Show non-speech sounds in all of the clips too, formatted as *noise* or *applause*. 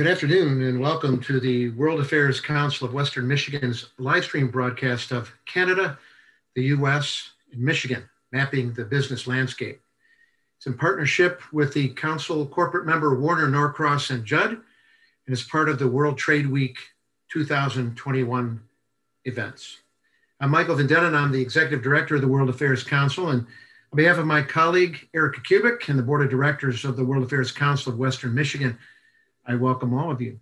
good afternoon and welcome to the World Affairs Council of Western Michigan's live stream broadcast of Canada, the US, and Michigan, mapping the business landscape. It's in partnership with the Council corporate member Warner Norcross and Judd, and is part of the World Trade Week 2021 events. I'm Michael Vendetti, I'm the Executive Director of the World Affairs Council, and on behalf of my colleague Erica Kubik and the Board of Directors of the World Affairs Council of Western Michigan, I welcome all of you.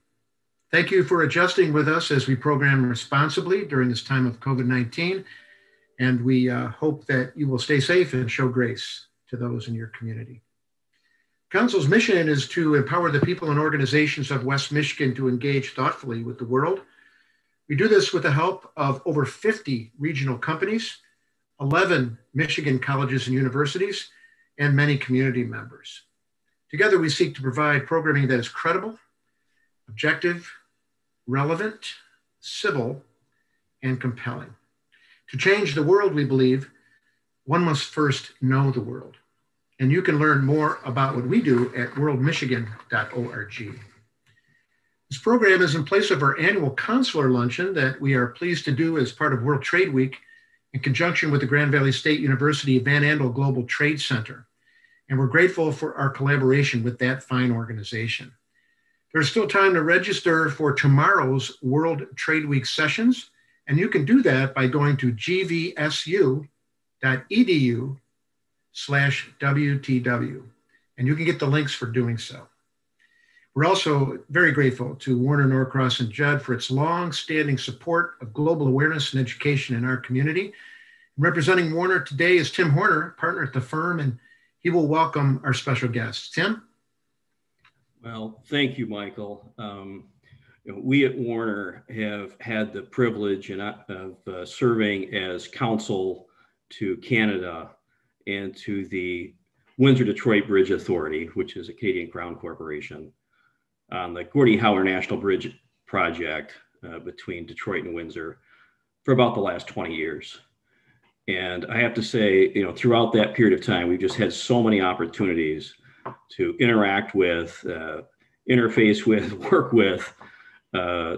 Thank you for adjusting with us as we program responsibly during this time of COVID 19. And we uh, hope that you will stay safe and show grace to those in your community. Council's mission is to empower the people and organizations of West Michigan to engage thoughtfully with the world. We do this with the help of over 50 regional companies, 11 Michigan colleges and universities, and many community members. Together, we seek to provide programming that is credible, objective, relevant, civil, and compelling. To change the world, we believe, one must first know the world. And you can learn more about what we do at worldmichigan.org. This program is in place of our annual consular luncheon that we are pleased to do as part of World Trade Week in conjunction with the Grand Valley State University Van Andel Global Trade Center and we're grateful for our collaboration with that fine organization. There's still time to register for tomorrow's World Trade Week sessions, and you can do that by going to gvsu.edu slash WTW, and you can get the links for doing so. We're also very grateful to Warner Norcross and Judd for its long-standing support of global awareness and education in our community. Representing Warner today is Tim Horner, partner at the firm and he will welcome our special guest. Tim? Well, thank you, Michael. Um, we at Warner have had the privilege uh, of uh, serving as counsel to Canada and to the Windsor Detroit Bridge Authority, which is a Canadian Crown Corporation, on the Gordie Howe National Bridge project uh, between Detroit and Windsor for about the last 20 years. And I have to say, you know, throughout that period of time, we've just had so many opportunities to interact with, uh, interface with, *laughs* work with uh,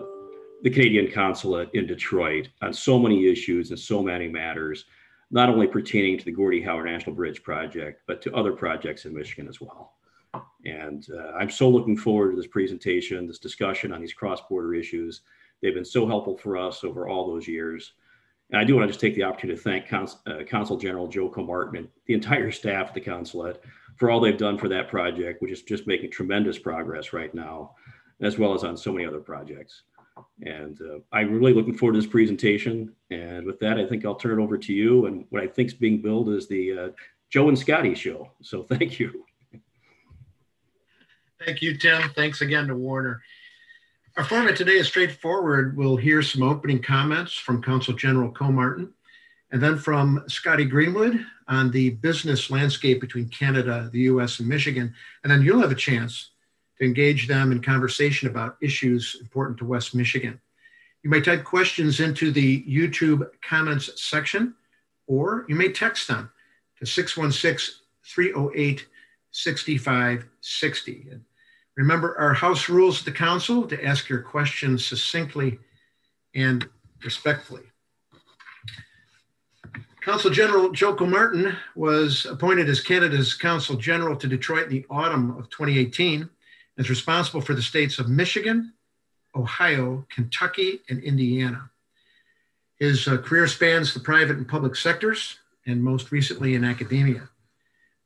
the Canadian consulate in Detroit on so many issues and so many matters, not only pertaining to the Gordie Howe National Bridge project, but to other projects in Michigan as well. And uh, I'm so looking forward to this presentation, this discussion on these cross-border issues. They've been so helpful for us over all those years. And I do want to just take the opportunity to thank Cons- uh, Consul General Joe Comartin and the entire staff at the consulate for all they've done for that project, which is just making tremendous progress right now, as well as on so many other projects. And uh, I'm really looking forward to this presentation. And with that, I think I'll turn it over to you. And what I think is being billed is the uh, Joe and Scotty show. So thank you. Thank you, Tim. Thanks again to Warner. Our format today is straightforward. We'll hear some opening comments from Council General Comartin, and then from Scotty Greenwood on the business landscape between Canada, the US, and Michigan. And then you'll have a chance to engage them in conversation about issues important to West Michigan. You may type questions into the YouTube comments section, or you may text them to 616 308 6560. Remember our house rules of the council to ask your questions succinctly and respectfully. Consul General Joe Comartin was appointed as Canada's Consul General to Detroit in the autumn of 2018 and is responsible for the states of Michigan, Ohio, Kentucky, and Indiana. His uh, career spans the private and public sectors, and most recently in academia.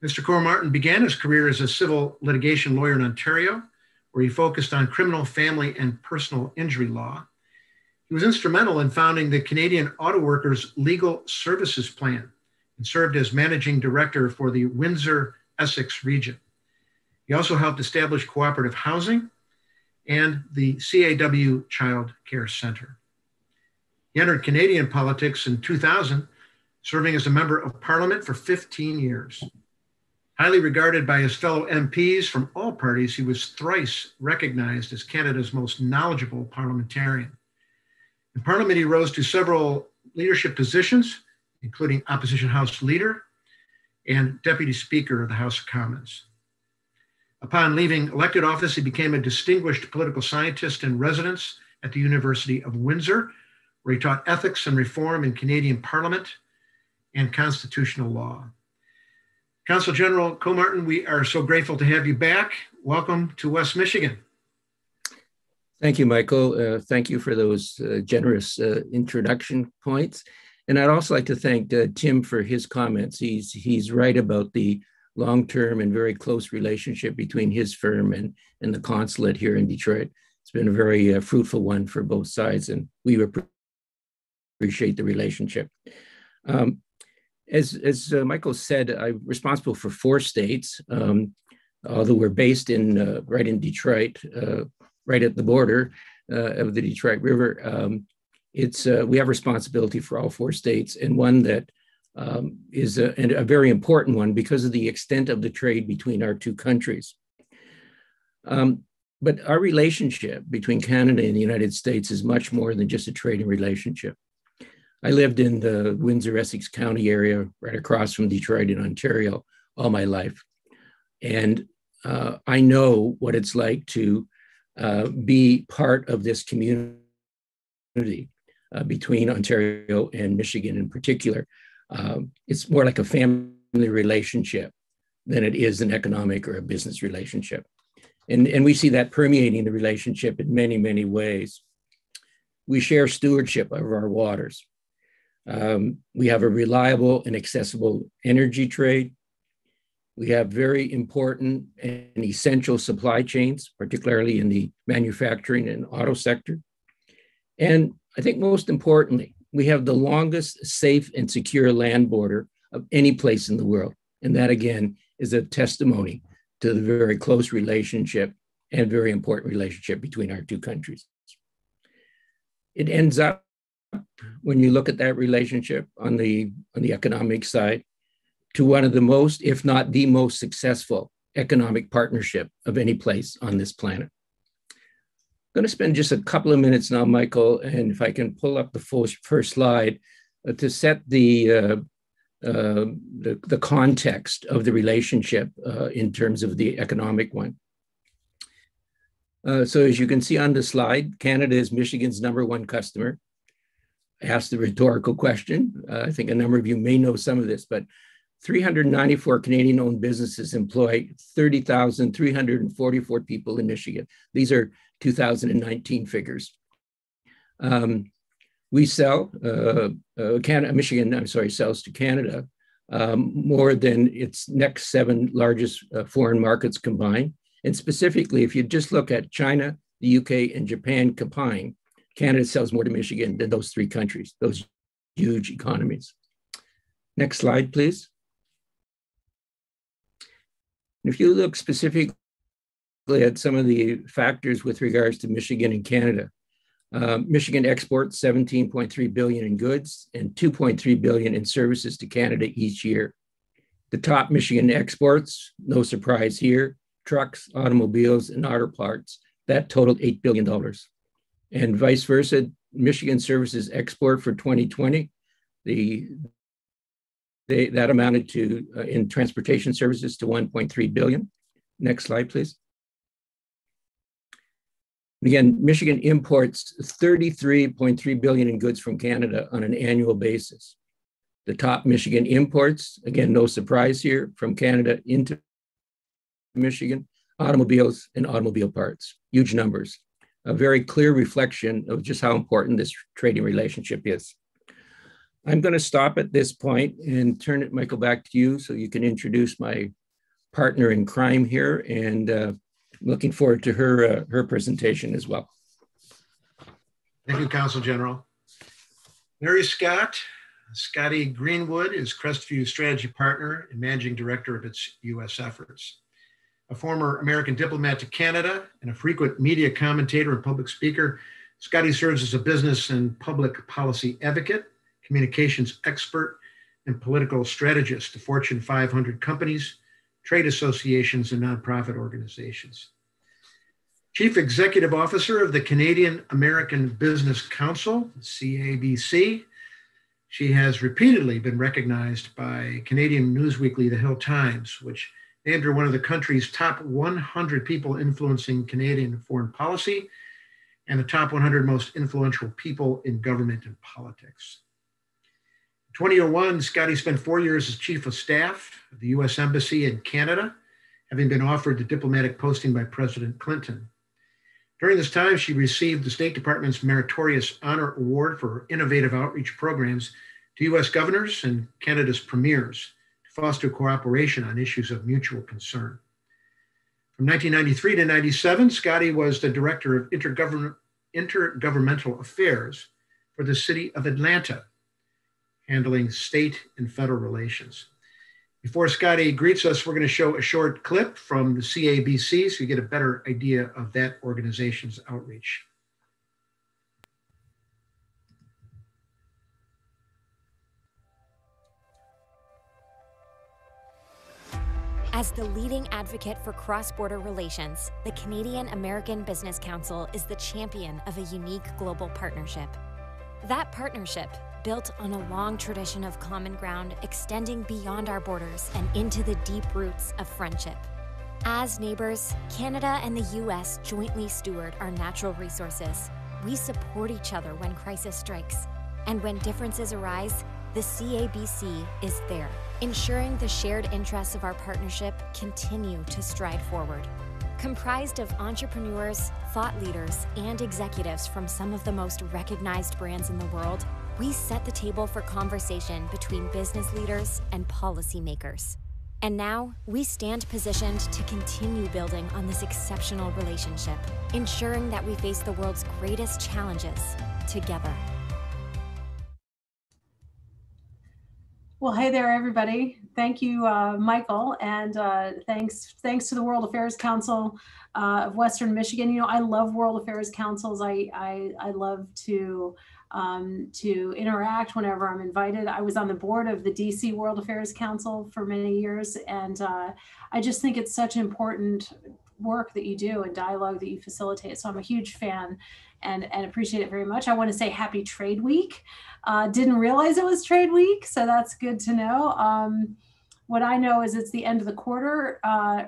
Mr. Comartin began his career as a civil litigation lawyer in Ontario, where he focused on criminal, family, and personal injury law. He was instrumental in founding the Canadian Auto Workers Legal Services Plan and served as managing director for the Windsor Essex region. He also helped establish cooperative housing and the CAW Child Care Center. He entered Canadian politics in 2000, serving as a member of parliament for 15 years. Highly regarded by his fellow MPs from all parties, he was thrice recognized as Canada's most knowledgeable parliamentarian. In Parliament, he rose to several leadership positions, including Opposition House Leader and Deputy Speaker of the House of Commons. Upon leaving elected office, he became a distinguished political scientist in residence at the University of Windsor, where he taught ethics and reform in Canadian Parliament and constitutional law. Consul General Comartin, we are so grateful to have you back. Welcome to West Michigan. Thank you, Michael. Uh, thank you for those uh, generous uh, introduction points. And I'd also like to thank uh, Tim for his comments. He's, he's right about the long-term and very close relationship between his firm and, and the consulate here in Detroit. It's been a very uh, fruitful one for both sides, and we appreciate the relationship. Um, as as uh, Michael said, I'm responsible for four states. Um, although we're based in uh, right in Detroit, uh, right at the border uh, of the Detroit River, um, it's uh, we have responsibility for all four states, and one that um, is a, a, very important one because of the extent of the trade between our two countries. Um, but our relationship between Canada and the United States is much more than just a trading relationship. I lived in the Windsor Essex County area, right across from Detroit in Ontario, all my life. And uh, I know what it's like to uh, be part of this community uh, between Ontario and Michigan in particular um, it's more like a family relationship than it is an economic or a business relationship. And, and we see that permeating the relationship in many, many ways. We share stewardship of our waters. Um, we have a reliable and accessible energy trade. We have very important and essential supply chains, particularly in the manufacturing and auto sector. And I think most importantly, we have the longest safe and secure land border of any place in the world. And that again is a testimony to the very close relationship and very important relationship between our two countries. It ends up when you look at that relationship on the on the economic side to one of the most if not the most successful economic partnership of any place on this planet I'm going to spend just a couple of minutes now, Michael, and if I can pull up the first slide uh, to set the, uh, uh, the, the context of the relationship uh, in terms of the economic one. Uh, so as you can see on the slide, Canada is Michigan's number one customer. I asked the rhetorical question. Uh, I think a number of you may know some of this, but 394 Canadian owned businesses employ 30,344 people in Michigan. These are 2019 figures. Um, we sell, uh, uh, Canada, Michigan, I'm sorry, sells to Canada um, more than its next seven largest uh, foreign markets combined. And specifically, if you just look at China, the UK, and Japan combined, Canada sells more to Michigan than those three countries, those huge economies. Next slide, please. If you look specifically at some of the factors with regards to Michigan and Canada. Uh, Michigan exports 17.3 billion in goods and 2.3 billion in services to Canada each year. The top Michigan exports, no surprise here, trucks, automobiles, and auto parts. That totaled $8 billion. And vice versa, Michigan services export for 2020, the they, that amounted to uh, in transportation services to 1.3 billion. Next slide, please. Again, Michigan imports 33.3 billion in goods from Canada on an annual basis. The top Michigan imports, again, no surprise here, from Canada into Michigan, automobiles and automobile parts, huge numbers. A very clear reflection of just how important this trading relationship is. I'm going to stop at this point and turn it, Michael, back to you so you can introduce my partner in crime here and uh, looking forward to her uh, her presentation as well. Thank you, Consul General. Maryscott, Scotty Greenwood is Crestview strategy partner and managing director of its U.S. efforts. A former American diplomat to Canada and a frequent media commentator and public speaker, Scotty serves as a business and public policy advocate, communications expert, and political strategist to Fortune 500 companies, trade associations, and nonprofit organizations. Chief Executive Officer of the Canadian American Business Council, CABC. She has repeatedly been recognized by Canadian Newsweekly, The Hill Times, which named her one of the country's top 100 people influencing Canadian foreign policy and the top 100 most influential people in government and politics. 2001, Scotty spent four years as chief of staff of the US Embassy in Canada, having been offered the diplomatic posting by President Clinton. During this time, she received the State Department's Meritorious Honor Award for innovative outreach programs to US governors and Canada's premiers foster cooperation on issues of mutual concern. From 1993 to 97, Scotty was the Director of Intergovern- Intergovernmental Affairs for the City of Atlanta handling state and federal relations. Before Scotty greets us, we're going to show a short clip from the CABC so you get a better idea of that organization's outreach. As the leading advocate for cross border relations, the Canadian American Business Council is the champion of a unique global partnership. That partnership built on a long tradition of common ground extending beyond our borders and into the deep roots of friendship. As neighbors, Canada and the US jointly steward our natural resources. We support each other when crisis strikes. And when differences arise, the CABC is there, ensuring the shared interests of our partnership continue to stride forward. Comprised of entrepreneurs, thought leaders, and executives from some of the most recognized brands in the world, we set the table for conversation between business leaders and policymakers. And now, we stand positioned to continue building on this exceptional relationship, ensuring that we face the world's greatest challenges together. Well, hey there, everybody. Thank you, uh, Michael, and uh, thanks thanks to the World Affairs Council uh, of Western Michigan. You know, I love World Affairs Councils. I I, I love to um, to interact whenever I'm invited. I was on the board of the DC World Affairs Council for many years, and uh, I just think it's such important work that you do and dialogue that you facilitate. So I'm a huge fan and, and appreciate it very much. I want to say happy trade week. Uh, didn't realize it was trade week, so that's good to know. Um, what I know is it's the end of the quarter uh,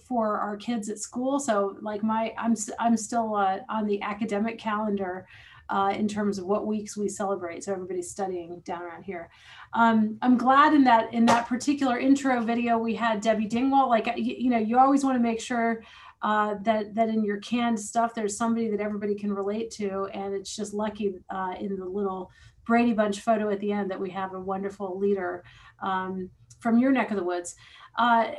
for our kids at school. So like my, I'm, I'm still uh, on the academic calendar uh, in terms of what weeks we celebrate. So everybody's studying down around here. Um, I'm glad in that in that particular intro video we had Debbie Dingell. Like you, you know, you always want to make sure uh, that that in your canned stuff there's somebody that everybody can relate to, and it's just lucky uh, in the little Brady Bunch photo at the end that we have a wonderful leader um, from your neck of the woods. Uh,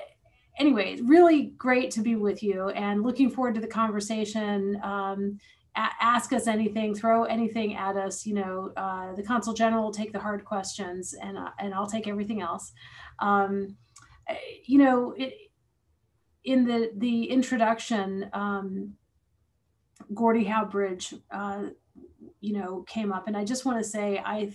anyway, really great to be with you and looking forward to the conversation. Um, ask us anything, throw anything at us. You know, uh, the consul general will take the hard questions, and uh, and I'll take everything else. Um, eh, you know, it, in the the introduction, um, Gordie Howe Bridge, uh, you know, came up, and I just want to say I,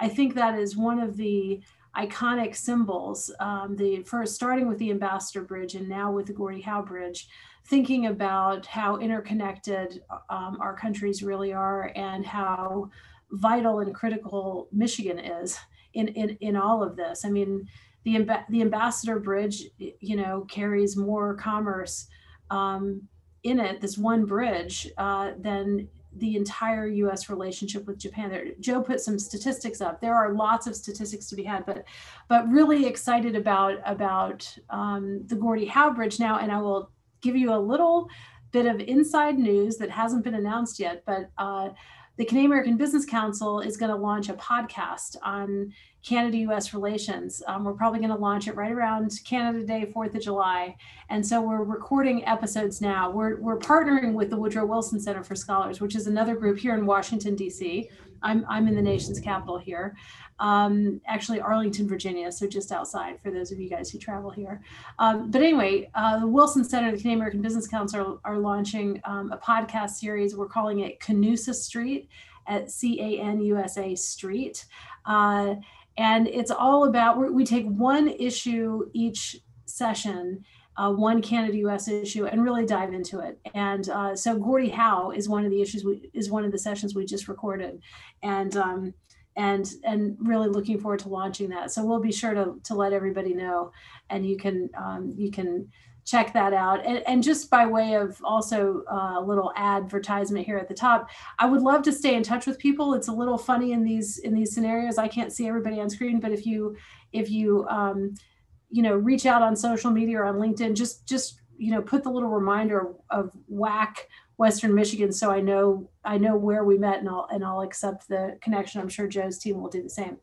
I think that is one of the iconic symbols. Um, the first starting with the Ambassador Bridge, and now with the Gordie Howe Bridge thinking about how interconnected um, our countries really are and how vital and critical Michigan is in, in, in all of this. I mean, the, the Ambassador Bridge, you know, carries more commerce um, in it, this one bridge, uh, than the entire U.S. relationship with Japan. There, Joe put some statistics up. There are lots of statistics to be had, but but really excited about about um, the Gordie Howe Bridge now. And I will give you a little bit of inside news that hasn't been announced yet, but uh, the Canadian American Business Council is going to launch a podcast on Canada US relations. Um, we're probably going to launch it right around Canada Day, 4th of July. And so we're recording episodes now. We're, we're partnering with the Woodrow Wilson Center for Scholars, which is another group here in Washington, D.C. I'm, I'm in the nation's capital here um, actually Arlington, Virginia, so just outside for those of you guys who travel here. Um, but anyway, uh, the Wilson Center, the Canadian American Business Council are, are launching um, a podcast series. We're calling it Canusa Street at C A N U S A Street. Uh, and it's all about, we take one issue each session uh, one Canada U.S. issue and really dive into it. And uh, so Gordie Howe is one of the issues we, is one of the sessions we just recorded, and um, and and really looking forward to launching that. So we'll be sure to to let everybody know, and you can um, you can check that out. And, and just by way of also uh, a little advertisement here at the top, I would love to stay in touch with people. It's a little funny in these in these scenarios. I can't see everybody on screen, but if you if you um, you know reach out on social media or on LinkedIn, just just you know put the little reminder of WAC Western Michigan, so I know I know where we met, and I'll and I'll accept the connection. I'm sure Joe's team will do the same.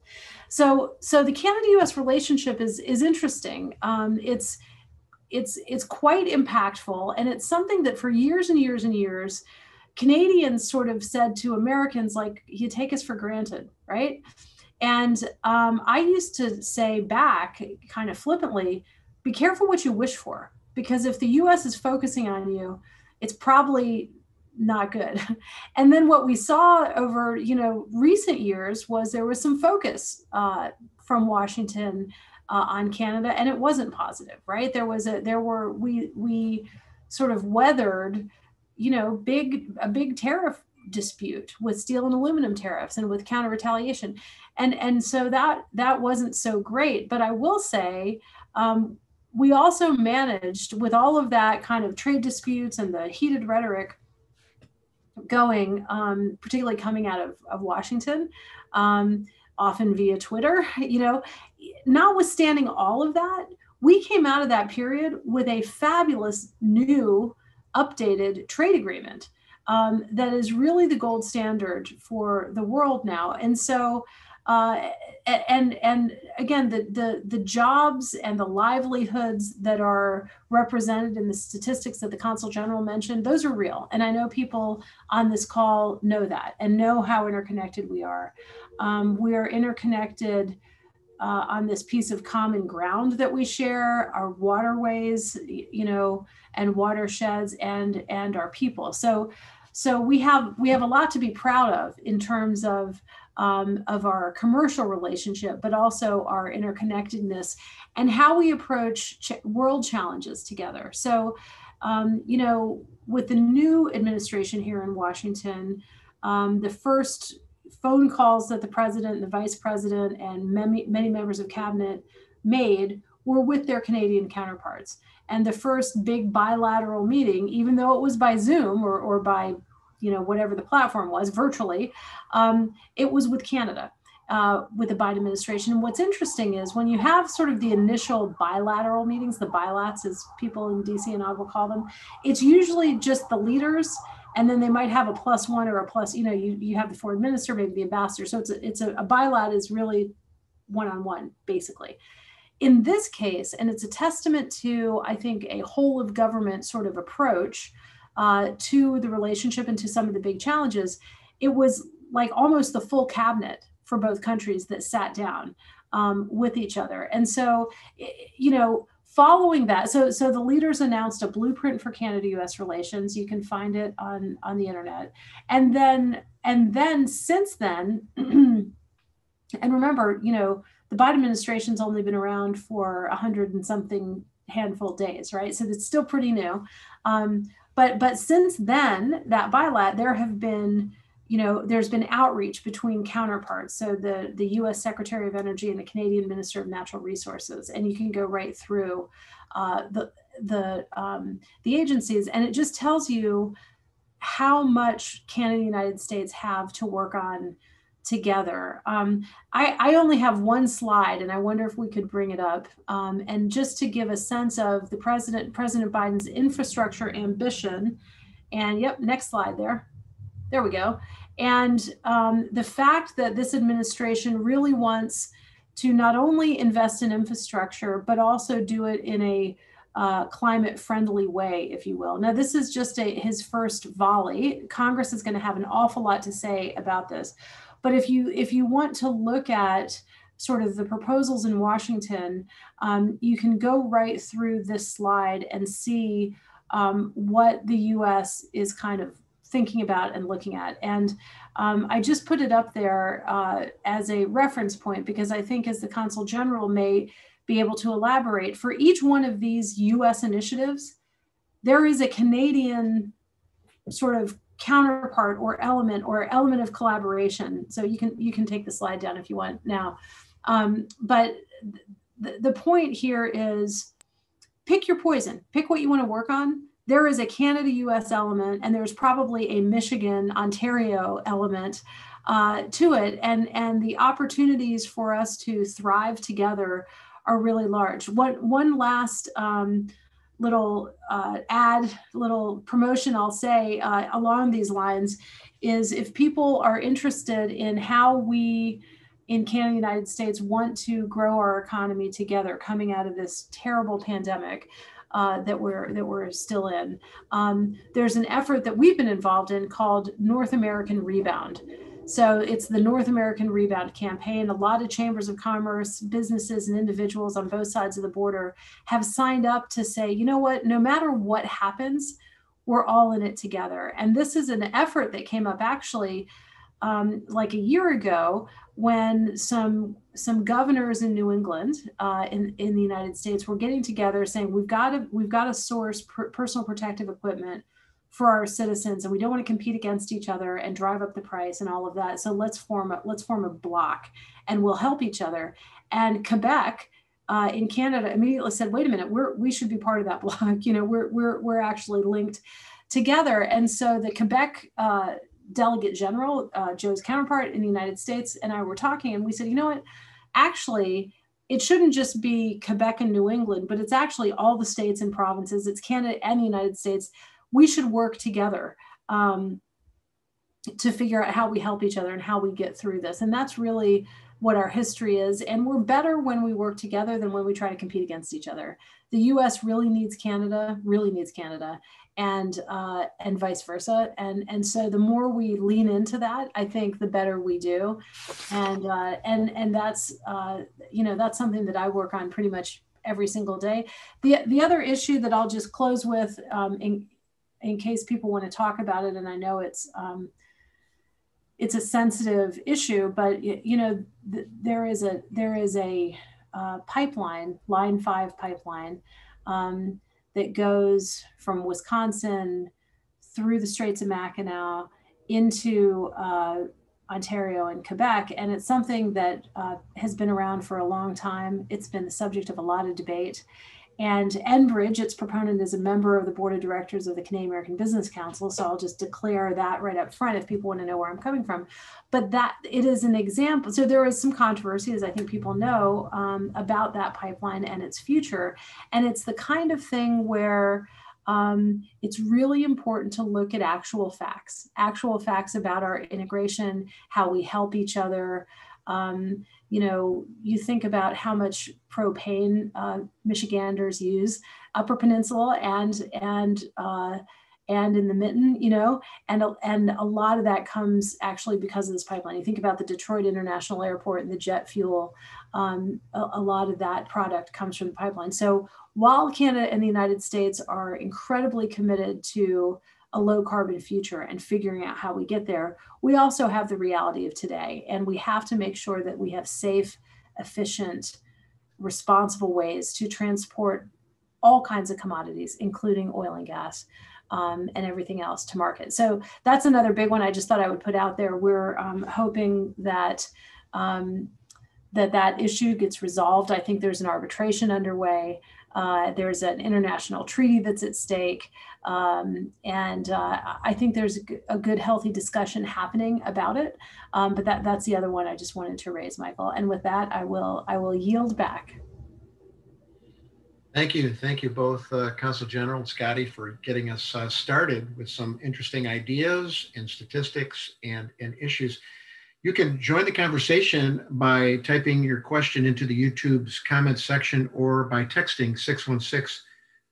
So so the Canada-U.S. relationship is is interesting. Um, it's it's it's quite impactful and it's something that for years and years and years canadians sort of said to americans like you take us for granted right and um, i used to say back kind of flippantly be careful what you wish for because if the us is focusing on you it's probably not good *laughs* and then what we saw over you know recent years was there was some focus uh, from washington uh, on Canada, and it wasn't positive, right? There was a there were we we sort of weathered, you know, big a big tariff dispute with steel and aluminum tariffs and with counter retaliation, and and so that that wasn't so great. But I will say. Um, we also managed with all of that kind of trade disputes and the heated rhetoric going, um, particularly coming out of, of Washington, um, often via Twitter, *laughs* you know, notwithstanding all of that, we came out of that period with a fabulous new updated trade agreement um, that is really the gold standard for the world now. And so, uh, and and again, the, the the jobs and the livelihoods that are represented in the statistics that the consul general mentioned, those are real. And I know people on this call know that and know how interconnected we are. Um, we are interconnected uh, on this piece of common ground that we share, our waterways, you know, and watersheds, and and our people. So, so we have we have a lot to be proud of in terms of um, of our commercial relationship, but also our interconnectedness and how we approach ch- world challenges together. So, um, you know, with the new administration here in Washington, um, the first phone calls that the president the vice president and many, many members of cabinet made were with their Canadian counterparts. And the first big bilateral meeting, even though it was by Zoom or, or by, you know, whatever the platform was, virtually, um, it was with Canada. Uh, with the Biden administration. And what's interesting is when you have sort of the initial bilateral meetings, the bilats, as people in DC and Ottawa call them, it's usually just the leaders and then they might have a plus one or a plus you know you, you have the foreign minister maybe the ambassador so it's a, it's a, a bilat is really one-on-one basically in this case and it's a testament to i think a whole of government sort of approach uh, to the relationship and to some of the big challenges it was like almost the full cabinet for both countries that sat down um, with each other. And so you know following that so so the leaders announced a blueprint for canada us relations. You can find it on on the internet. And then and then since then *clears throat* and remember you know the biden administration's only been around for a hundred and something handful days right so it's still pretty new um, but but since then that bilat there have been you know, there's been outreach between counterparts. So the, the US Secretary of Energy and the Canadian Minister of Natural Resources, and you can go right through uh, the, the, um, the agencies. And it just tells you how much Canada and the United States have to work on together. Um, I, I, only have one slide, and I wonder if we could bring it up. Um, and just to give a sense of the president, President Biden's infrastructure ambition. And yep, next slide there. There we go. And um, the fact that this administration really wants to not only invest in infrastructure, but also do it in a uh, climate friendly way, if you will. Now, this is just a, his first volley. Congress is going to have an awful lot to say about this. But if you if you want to look at sort of the proposals in Washington, um, you can go right through this slide and see um, what the U.S. is kind of thinking about and looking at. And um, I just put it up there uh, as a reference point because I think as the Consul General may be able to elaborate, for each one of these US initiatives, there is a Canadian sort of counterpart or element or element of collaboration. So you can you can take the slide down if you want now. Um, but th the point here is pick your poison, pick what you want to work on. There is a Canada US element, and there's probably a Michigan Ontario element uh, to it. And, and the opportunities for us to thrive together are really large. One, one last um, little uh, ad, little promotion I'll say uh, along these lines is if people are interested in how we in Canada, United States want to grow our economy together coming out of this terrible pandemic. Uh, that we're that we're still in. Um, there's an effort that we've been involved in called North American Rebound. So it's the North American Rebound Campaign. A lot of chambers of commerce, businesses, and individuals on both sides of the border have signed up to say, you know what, no matter what happens, we're all in it together. And this is an effort that came up actually um, like a year ago when some some governors in New England uh, in in the United States were getting together saying we've got to we've got to source per personal protective equipment for our citizens and we don't want to compete against each other and drive up the price and all of that so let's form a let's form a block and we'll help each other and Quebec uh, in Canada immediately said wait a minute we're we should be part of that *laughs* block you know we're we're we're actually linked together and so the Quebec uh, delegate general, uh, Joe's counterpart in the United States, and I were talking, and we said, you know what? Actually, it shouldn't just be Quebec and New England, but it's actually all the states and provinces. It's Canada and the United States. We should work together um, to figure out how we help each other and how we get through this. And that's really what our history is. And we're better when we work together than when we try to compete against each other. The US really needs Canada, really needs Canada and uh, and vice versa. And and so the more we lean into that, I think the better we do. And uh, and and that's uh, you know that's something that I work on pretty much every single day. The the other issue that I'll just close with um, in in case people want to talk about it, and I know it's um, it's a sensitive issue, but you know th- there is a there is a uh, pipeline, Line Five pipeline. Um, that goes from Wisconsin through the Straits of Mackinac into uh, Ontario and Quebec. And it's something that uh, has been around for a long time. It's been the subject of a lot of debate. And Enbridge, its proponent, is a member of the board of directors of the Canadian American Business Council. So I'll just declare that right up front if people want to know where I'm coming from. But that it is an example. So there is some controversy, as I think people know, um, about that pipeline and its future. And it's the kind of thing where um, it's really important to look at actual facts, actual facts about our integration, how we help each other. Um, you know, you think about how much propane uh, Michiganders use, Upper Peninsula and and uh, and in the Mitten, you know, and and a lot of that comes actually because of this pipeline. You think about the Detroit International Airport and the jet fuel. Um, a, a lot of that product comes from the pipeline. So while Canada and the United States are incredibly committed to a low carbon future and figuring out how we get there, we also have the reality of today. And we have to make sure that we have safe, efficient, responsible ways to transport all kinds of commodities, including oil and gas. Um, and everything else to market. So that's another big one I just thought I would put out there. We're um, hoping that um, that that issue gets resolved. I think there's an arbitration underway. Uh, there's an international treaty that's at stake. Um, and uh, I think there's a, good, healthy discussion happening about it. Um, but that, that's the other one I just wanted to raise, Michael. And with that, I will, I will yield back. Thank you. Thank you both, uh, Consul General and Scotty, for getting us uh, started with some interesting ideas and statistics and, and issues. You can join the conversation by typing your question into the YouTube's comments section or by texting 616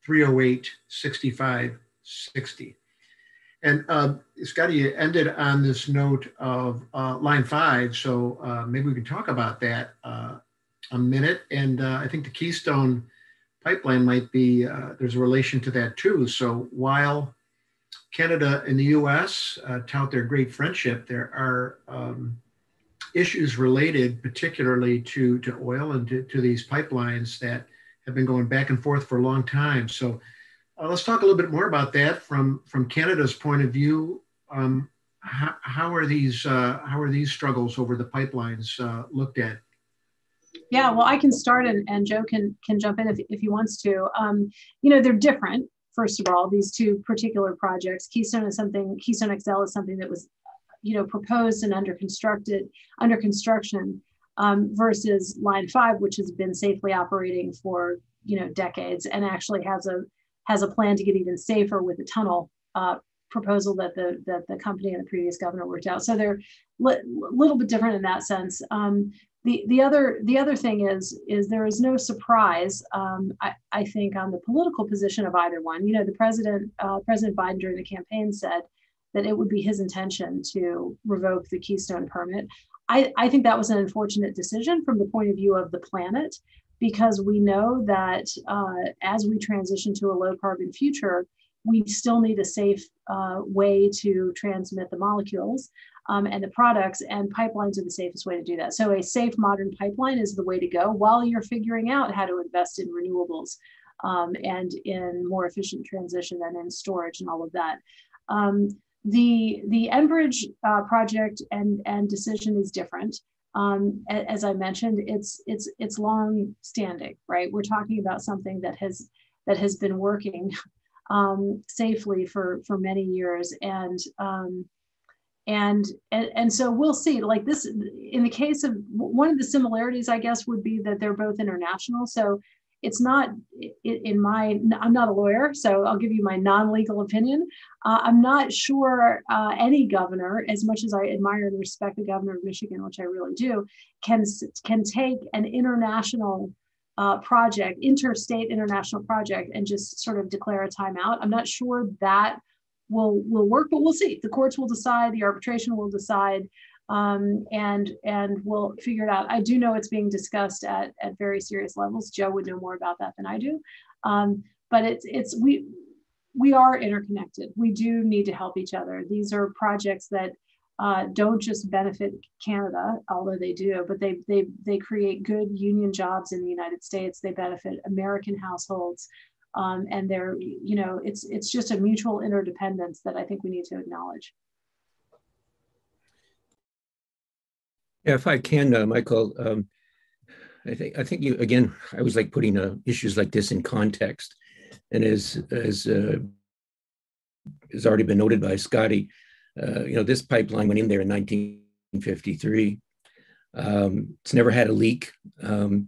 308 6560. And uh, Scotty, you ended on this note of uh, line five, so uh, maybe we can talk about that uh, a minute. And uh, I think the Keystone pipeline might be, uh, there's a relation to that too. So while Canada and the US tout their great friendship, there are um, issues related particularly to, to oil and to, to these pipelines that have been going back and forth for a long time. So uh, let's talk a little bit more about that from, from Canada's point of view. um, how, how, are these uh, how are these struggles over the pipelines uh, looked at? Yeah, well, I can start and, and Joe can can jump in if, if he wants to. Um, you know, they're different. First of all, these two particular projects, Keystone is something. Keystone XL is something that was, you know, proposed and under constructed under construction um, versus Line Five, which has been safely operating for you know decades and actually has a has a plan to get even safer with the tunnel uh, proposal that the that the company and the previous governor worked out. So they're a li- little bit different in that sense. Um, the the other the other thing is is there is no surprise um, I, I think on the political position of either one. You know, the president uh, President Biden during the campaign said that it would be his intention to revoke the Keystone permit. I, I think that was an unfortunate decision from the point of view of the planet because we know that uh, as we transition to a low carbon future, we still need a safe uh, way to transmit the molecules um, and the products, and pipelines are the safest way to do that. So, a safe modern pipeline is the way to go while you're figuring out how to invest in renewables um, and in more efficient transition and in storage and all of that. Um, the the Enbridge uh, project and and decision is different. Um, as I mentioned, it's it's it's long standing, right? We're talking about something that has that has been working um, safely for for many years, and um, and and and so we'll see. Like this, in the case of one of the similarities, I guess, would be that they're both international. So it's not in my i'm not a lawyer so i'll give you my non-legal opinion. Uh, i'm not sure uh, any governor as much as i admire and respect the governor of michigan which i really do can can take an international uh, project interstate international project and just sort of declare a timeout. I'm not sure that will will work but we'll see. The courts will decide the arbitration will decide um, and and we'll figure it out. I do know it's being discussed at at very serious levels. Joe would know more about that than I do, um, but it's it's we we are interconnected. We do need to help each other. These are projects that uh, don't just benefit Canada, although they do, but they they they create good union jobs in the United States. They benefit American households. Um, and they're, you know, it's it's just a mutual interdependence that I think we need to acknowledge. Yeah, if I can, uh, Michael, um, I think I think you again. I was like putting uh, issues like this in context, and as as uh, has already been noted by Scotty, uh, you know this pipeline went in there in 1953. Um, it's never had a leak, um,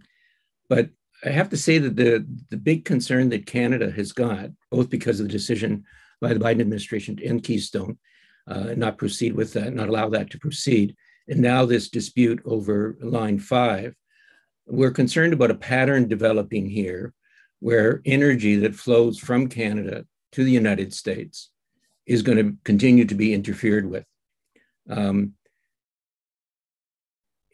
but I have to say that the the big concern that Canada has got, both because of the decision by the Biden administration to end Keystone, uh, not proceed with that, not allow that to proceed and now this dispute over line five, we're concerned about a pattern developing here where energy that flows from Canada to the United States is going to continue to be interfered with. Um,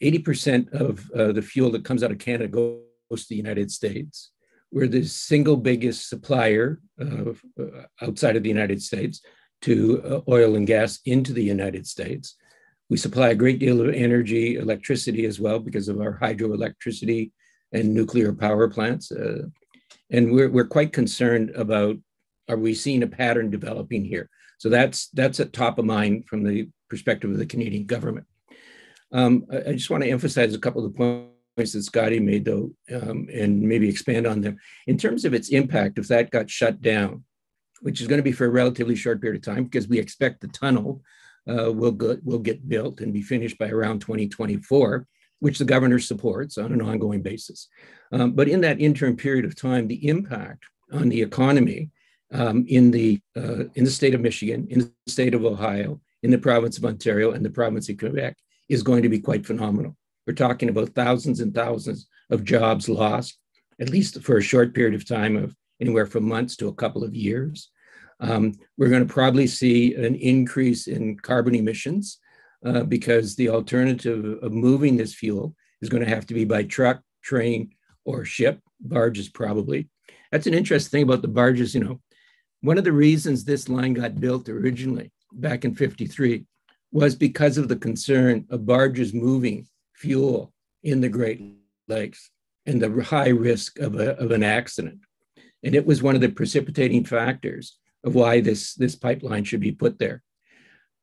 80% of uh, the fuel that comes out of Canada goes to the United States. We're the single biggest supplier uh, outside of the United States to uh, oil and gas into the United States. We supply a great deal of energy, electricity as well, because of our hydroelectricity and nuclear power plants. Uh, and we're, we're quite concerned about are we seeing a pattern developing here? So that's that's at top of mind from the perspective of the Canadian government. Um, I, I, just want to emphasize a couple of the points that Scotty made, though, um, and maybe expand on them. In terms of its impact, if that got shut down, which is going to be for a relatively short period of time, because we expect the tunnel will, go, will get built and be finished by around 2024, which the governor supports on an ongoing basis. Um, but in that interim period of time, the impact on the economy um, in, the, uh, in the state of Michigan, in the state of Ohio, in the province of Ontario, and the province of Quebec is going to be quite phenomenal. We're talking about thousands and thousands of jobs lost, at least for a short period of time of anywhere from months to a couple of years. Um, we're going to probably see an increase in carbon emissions uh, because the alternative of moving this fuel is going to have to be by truck, train, or ship, barges probably. That's an interesting thing about the barges. You know, one of the reasons this line got built originally back in 53 was because of the concern of barges moving fuel in the Great Lakes and the high risk of, a, of an accident. And it was one of the precipitating factors of why this, this pipeline should be put there.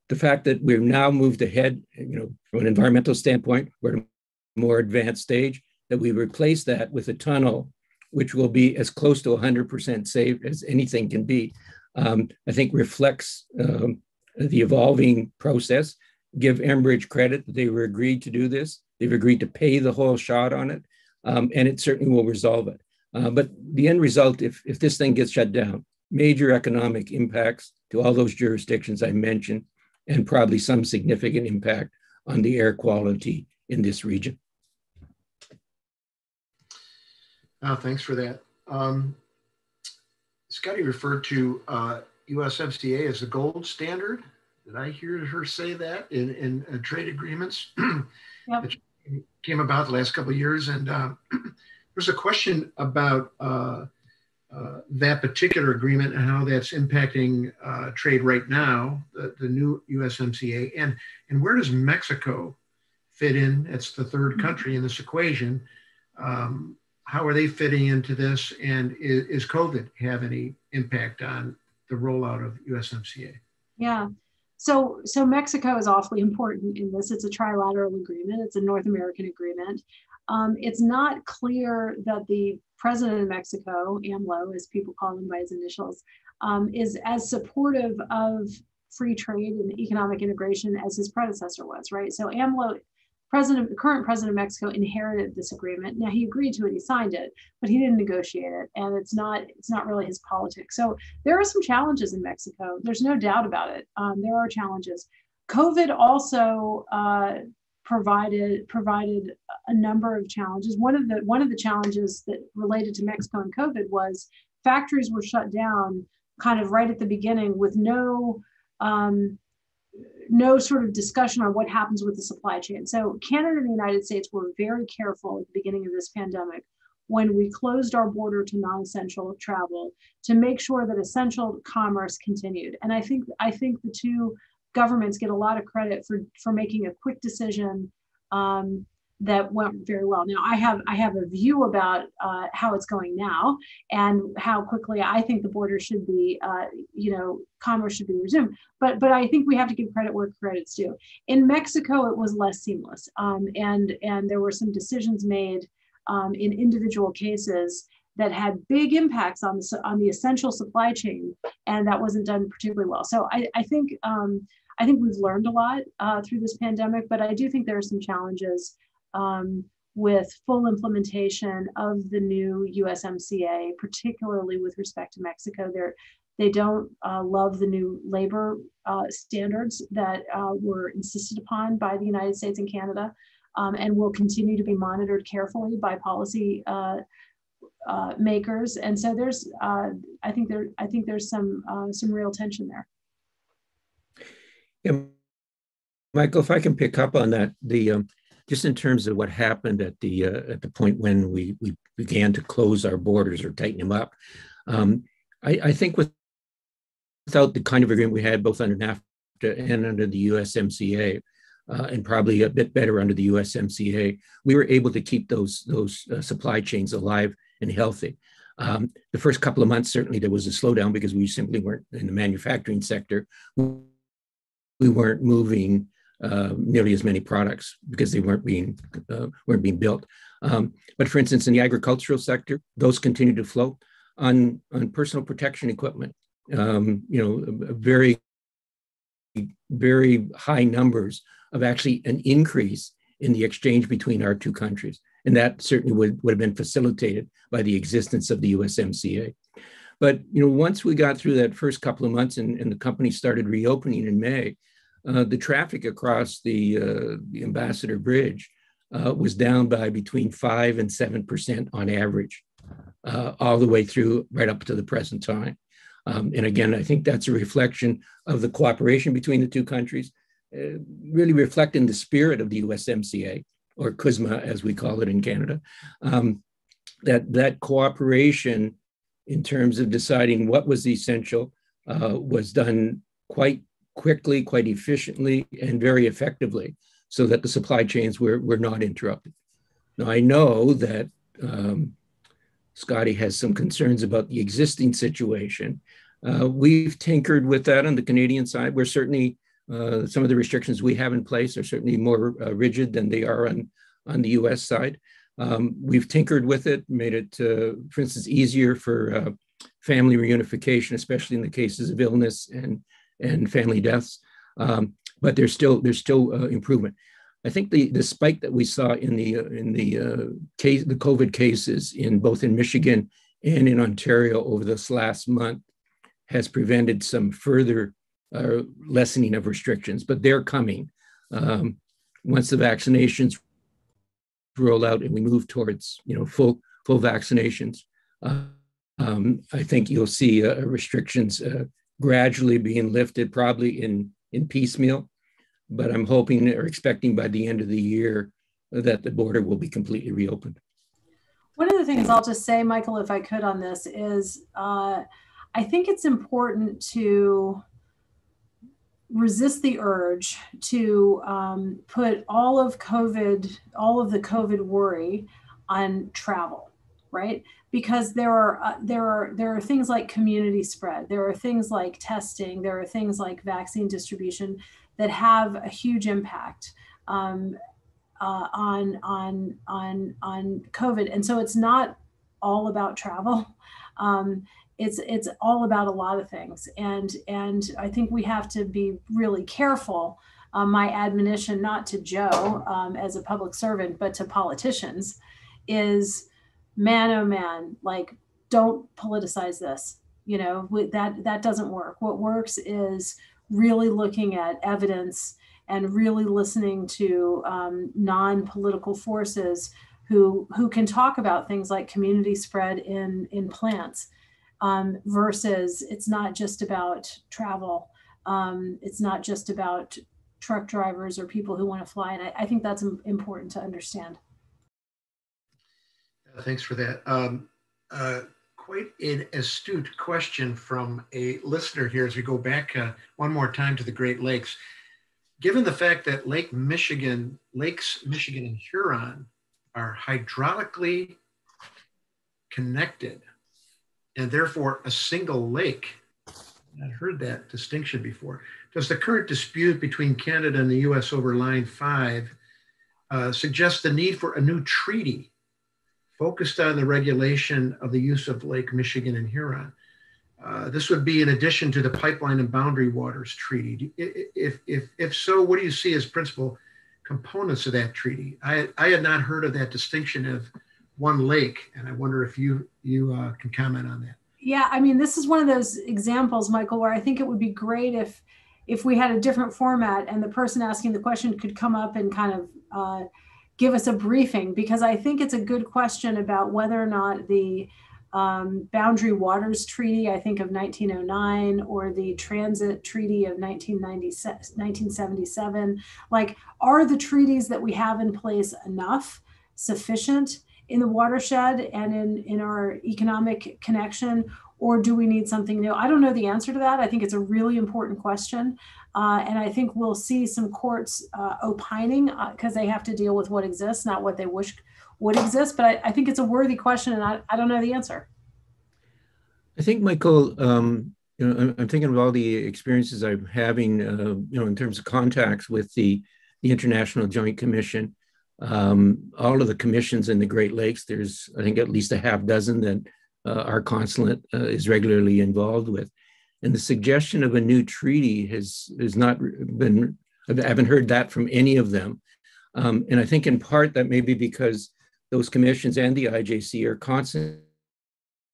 the fact that we've now moved ahead, you know, from an environmental standpoint, we're at a more advanced stage, that we replace that with a tunnel, which will be as close to 100% safe as anything can be, um, I think reflects um, the evolving process. Give Enbridge credit that they were agreed to do this. They've agreed to pay the whole shot on it, um, and it certainly will resolve it. Uh, but the end result, if, if this thing gets shut down, major economic impacts to all those jurisdictions I mentioned, and probably some significant impact on the air quality in this region. Oh, thanks for that. Um, Scotty referred to uh, USMCA as the gold standard. Did I hear her say that in, in uh, trade agreements *clears throat* yep. that came about the last couple of years? And uh, *clears throat* there's a question about uh, that particular agreement and how that's impacting uh, trade right now, the, the new USMCA, and and where does Mexico fit in? It's the third mm-hmm. country in this equation. Um, how are they fitting into this? And is, is, COVID have any impact on the rollout of USMCA? Yeah. So, so Mexico is awfully important in this. It's a trilateral agreement. It's a North American agreement. Um, it's not clear that the president of Mexico, AMLO, as people call him by his initials, um, is as supportive of free trade and economic integration as his predecessor was, right? So AMLO, president, current president of Mexico, inherited this agreement. Now he agreed to it, he signed it, but he didn't negotiate it, and it's not it's not really his politics. So there are some challenges in Mexico. There's no doubt about it. Um, there are challenges. COVID also uh, provided provided a number of challenges. One of the one of the challenges that related to Mexico and COVID was factories were shut down kind of right at the beginning with no um, no sort of discussion on what happens with the supply chain. So Canada and the United States were very careful at the beginning of this pandemic when we closed our border to non-essential travel to make sure that essential commerce continued. And I think I think the two governments get a lot of credit for for making a quick decision um, that went very well. Now I have I have a view about uh, how it's going now and how quickly I think the border should be, uh, you know, commerce should be resumed. But but I think we have to give credit where credit's due. In Mexico, it was less seamless, um, and and there were some decisions made um, in individual cases that had big impacts on the on the essential supply chain, and that wasn't done particularly well. So I I think. Um, I think we've learned a lot uh, through this pandemic, but I do think there are some challenges um, with full implementation of the new USMCA, particularly with respect to Mexico. They're, they don't uh, love the new labor uh, standards that uh, were insisted upon by the United States and Canada um, and will continue to be monitored carefully by policy uh, uh, makers. And so there's, uh, I think there, I think there's some, some real tension there. Yeah, Michael, if I can pick up on that, the um, just in terms of what happened at the uh, at the point when we we began to close our borders or tighten them up, um, I, I, think with, without the kind of agreement we had both under NAFTA and under the USMCA, uh, and probably a bit better under the USMCA, we were able to keep those those uh, supply chains alive and healthy. Um, the first couple of months, certainly there was a slowdown because we simply weren't in the manufacturing sector we weren't moving uh, nearly as many products because they weren't being uh, weren't being built. Um, but for instance, in the agricultural sector, those continue to flow on on personal protection equipment. Um, you know, very very high numbers of actually an increase in the exchange between our two countries, and that certainly would, would have been facilitated by the existence of the USMCA. But you know, once we got through that first couple of months and, and the company started reopening in May, uh, the traffic across the, uh, the Ambassador Bridge uh, was down by between five and seven percent on average, uh, all the way through right up to the present time. Um, and again, I think that's a reflection of the cooperation between the two countries, uh, really reflecting the spirit of the USMCA or CUSMA, as we call it in Canada. Um, that that cooperation in terms of deciding what was essential was done quite quickly, quite efficiently, and very effectively so that the supply chains were, were not interrupted. Now, I know that um, Scotty has some concerns about the existing situation. Uh, we've tinkered with that on the Canadian side. We're certainly Uh, some of the restrictions we have in place are certainly more uh, rigid than they are on, on the US side. Um, we've tinkered with it, made it, uh, for instance, easier for uh, family reunification, especially in the cases of illness and, and family deaths. Um, but there's still, there's still uh, improvement. I think the, the spike that we saw in the, uh, in the case, the COVID cases in both in Michigan and in Ontario over this last month has prevented some further uh, lessening of restrictions, but they're coming. Um, once the vaccinations roll out and we move towards, you know, full full vaccinations, uh, um, I think you'll see uh, restrictions uh, gradually being lifted, probably in in piecemeal. But I'm hoping or expecting by the end of the year that the border will be completely reopened. One of the things I'll just say, Michael, if I could, on this is uh, I think it's important to resist the urge to um, put all of COVID, all of the COVID worry on travel, right? Because there are uh, there are there are things like community spread, there are things like testing, there are things like vaccine distribution that have a huge impact. Um, uh, on on on on COVID, and so it's not all about travel. *laughs* Um, it's it's all about a lot of things. And and i think we have to be really careful um, my admonition not to joe um, as a public servant but to politicians is man oh man like don't politicize this. You know that that doesn't work. What works is really looking at evidence and really listening to um, non-political forces who who can talk about things like community spread in in plants um, versus it's not just about travel. Um, it's not just about truck drivers or people who want to fly. And I, I think that's important to understand. Thanks for that. Um, uh, quite an astute question from a listener here as we go back uh, one more time to the Great Lakes. Given the fact that Lake Michigan, Lakes Michigan and Huron are hydraulically connected and therefore a single lake. I've heard that distinction before. Does the current dispute between Canada and the US over Line 5 uh, suggest the need for a new treaty focused on the regulation of the use of Lake Michigan and Huron? Uh, this would be in addition to the Pipeline and Boundary Waters Treaty. If, if, if so, what do you see as principal components of that treaty? I, I had not heard of that distinction of one lake, and I wonder if you you uh, can comment on that. Yeah, I mean, this is one of those examples, Michael, where I think it would be great if if we had a different format and the person asking the question could come up and kind of uh, give us a briefing because I think it's a good question about whether or not the um, Boundary Waters Treaty, I think of 1909, or the Transit Treaty of 1977. Like, are the treaties that we have in place enough, sufficient? In the watershed and in, in our economic connection, or do we need something new? I don't know the answer to that. I think it's a really important question. Uh, and I think we'll see some courts uh, opining because uh, they have to deal with what exists, not what they wish would exist. But I, I think it's a worthy question, and I, I don't know the answer. I think, Michael, um, you know, I'm, I'm, thinking of all the experiences I'm having, uh, you know, in terms of contacts with the, the International Joint Commission um, all of the commissions in the Great Lakes, there's, I think, at least a half dozen that uh, our consulate uh, is regularly involved with. And the suggestion of a new treaty has, has not been, I haven't heard that from any of them. Um, and I think in part that may be because those commissions and the IJC are constantly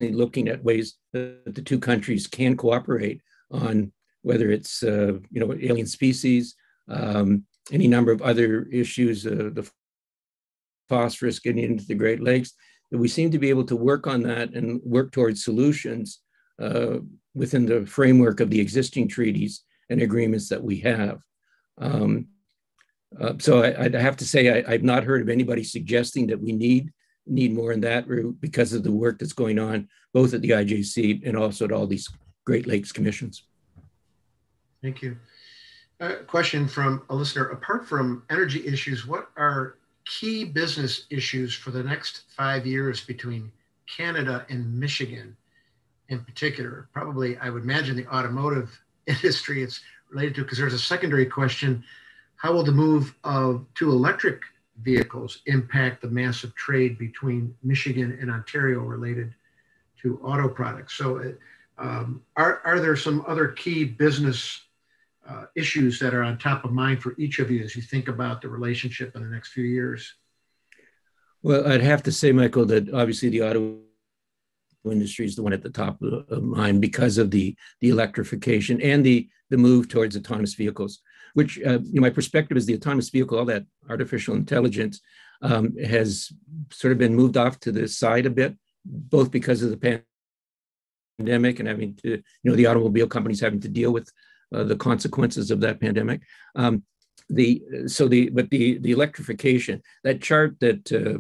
looking at ways that the two countries can cooperate on whether it's, uh, you know, alien species, um, any number of other issues, uh, the phosphorus getting into the Great Lakes, that we seem to be able to work on that and work towards solutions uh, within the framework of the existing treaties and agreements that we have. Um, uh, so I, I, have to say I, have not heard of anybody suggesting that we need need more in that route because of the work that's going on both at the IJC and also at all these Great Lakes commissions. Thank you. A question from a listener. Apart from energy issues, what are key business issues for the next five years between Canada and Michigan in particular. Probably, I would imagine the automotive *laughs* industry, it's related to because there's a secondary question: How will the move of to electric vehicles impact the massive trade between Michigan and Ontario related to auto products? So, um, are are there some other key business uh, issues that are on top of mind for each of you as you think about the relationship in the next few years? Well, I'd have to say, Michael, that obviously the auto industry is the one at the top of mind because of the the electrification and the the move towards autonomous vehicles. Which, uh, you know, my perspective is the autonomous vehicle, all that artificial intelligence, um, has sort of been moved off to the side a bit, both because of the pandemic and having to, you know, the automobile companies having to deal with the consequences of that pandemic. Um, the so the but the the electrification that chart that uh,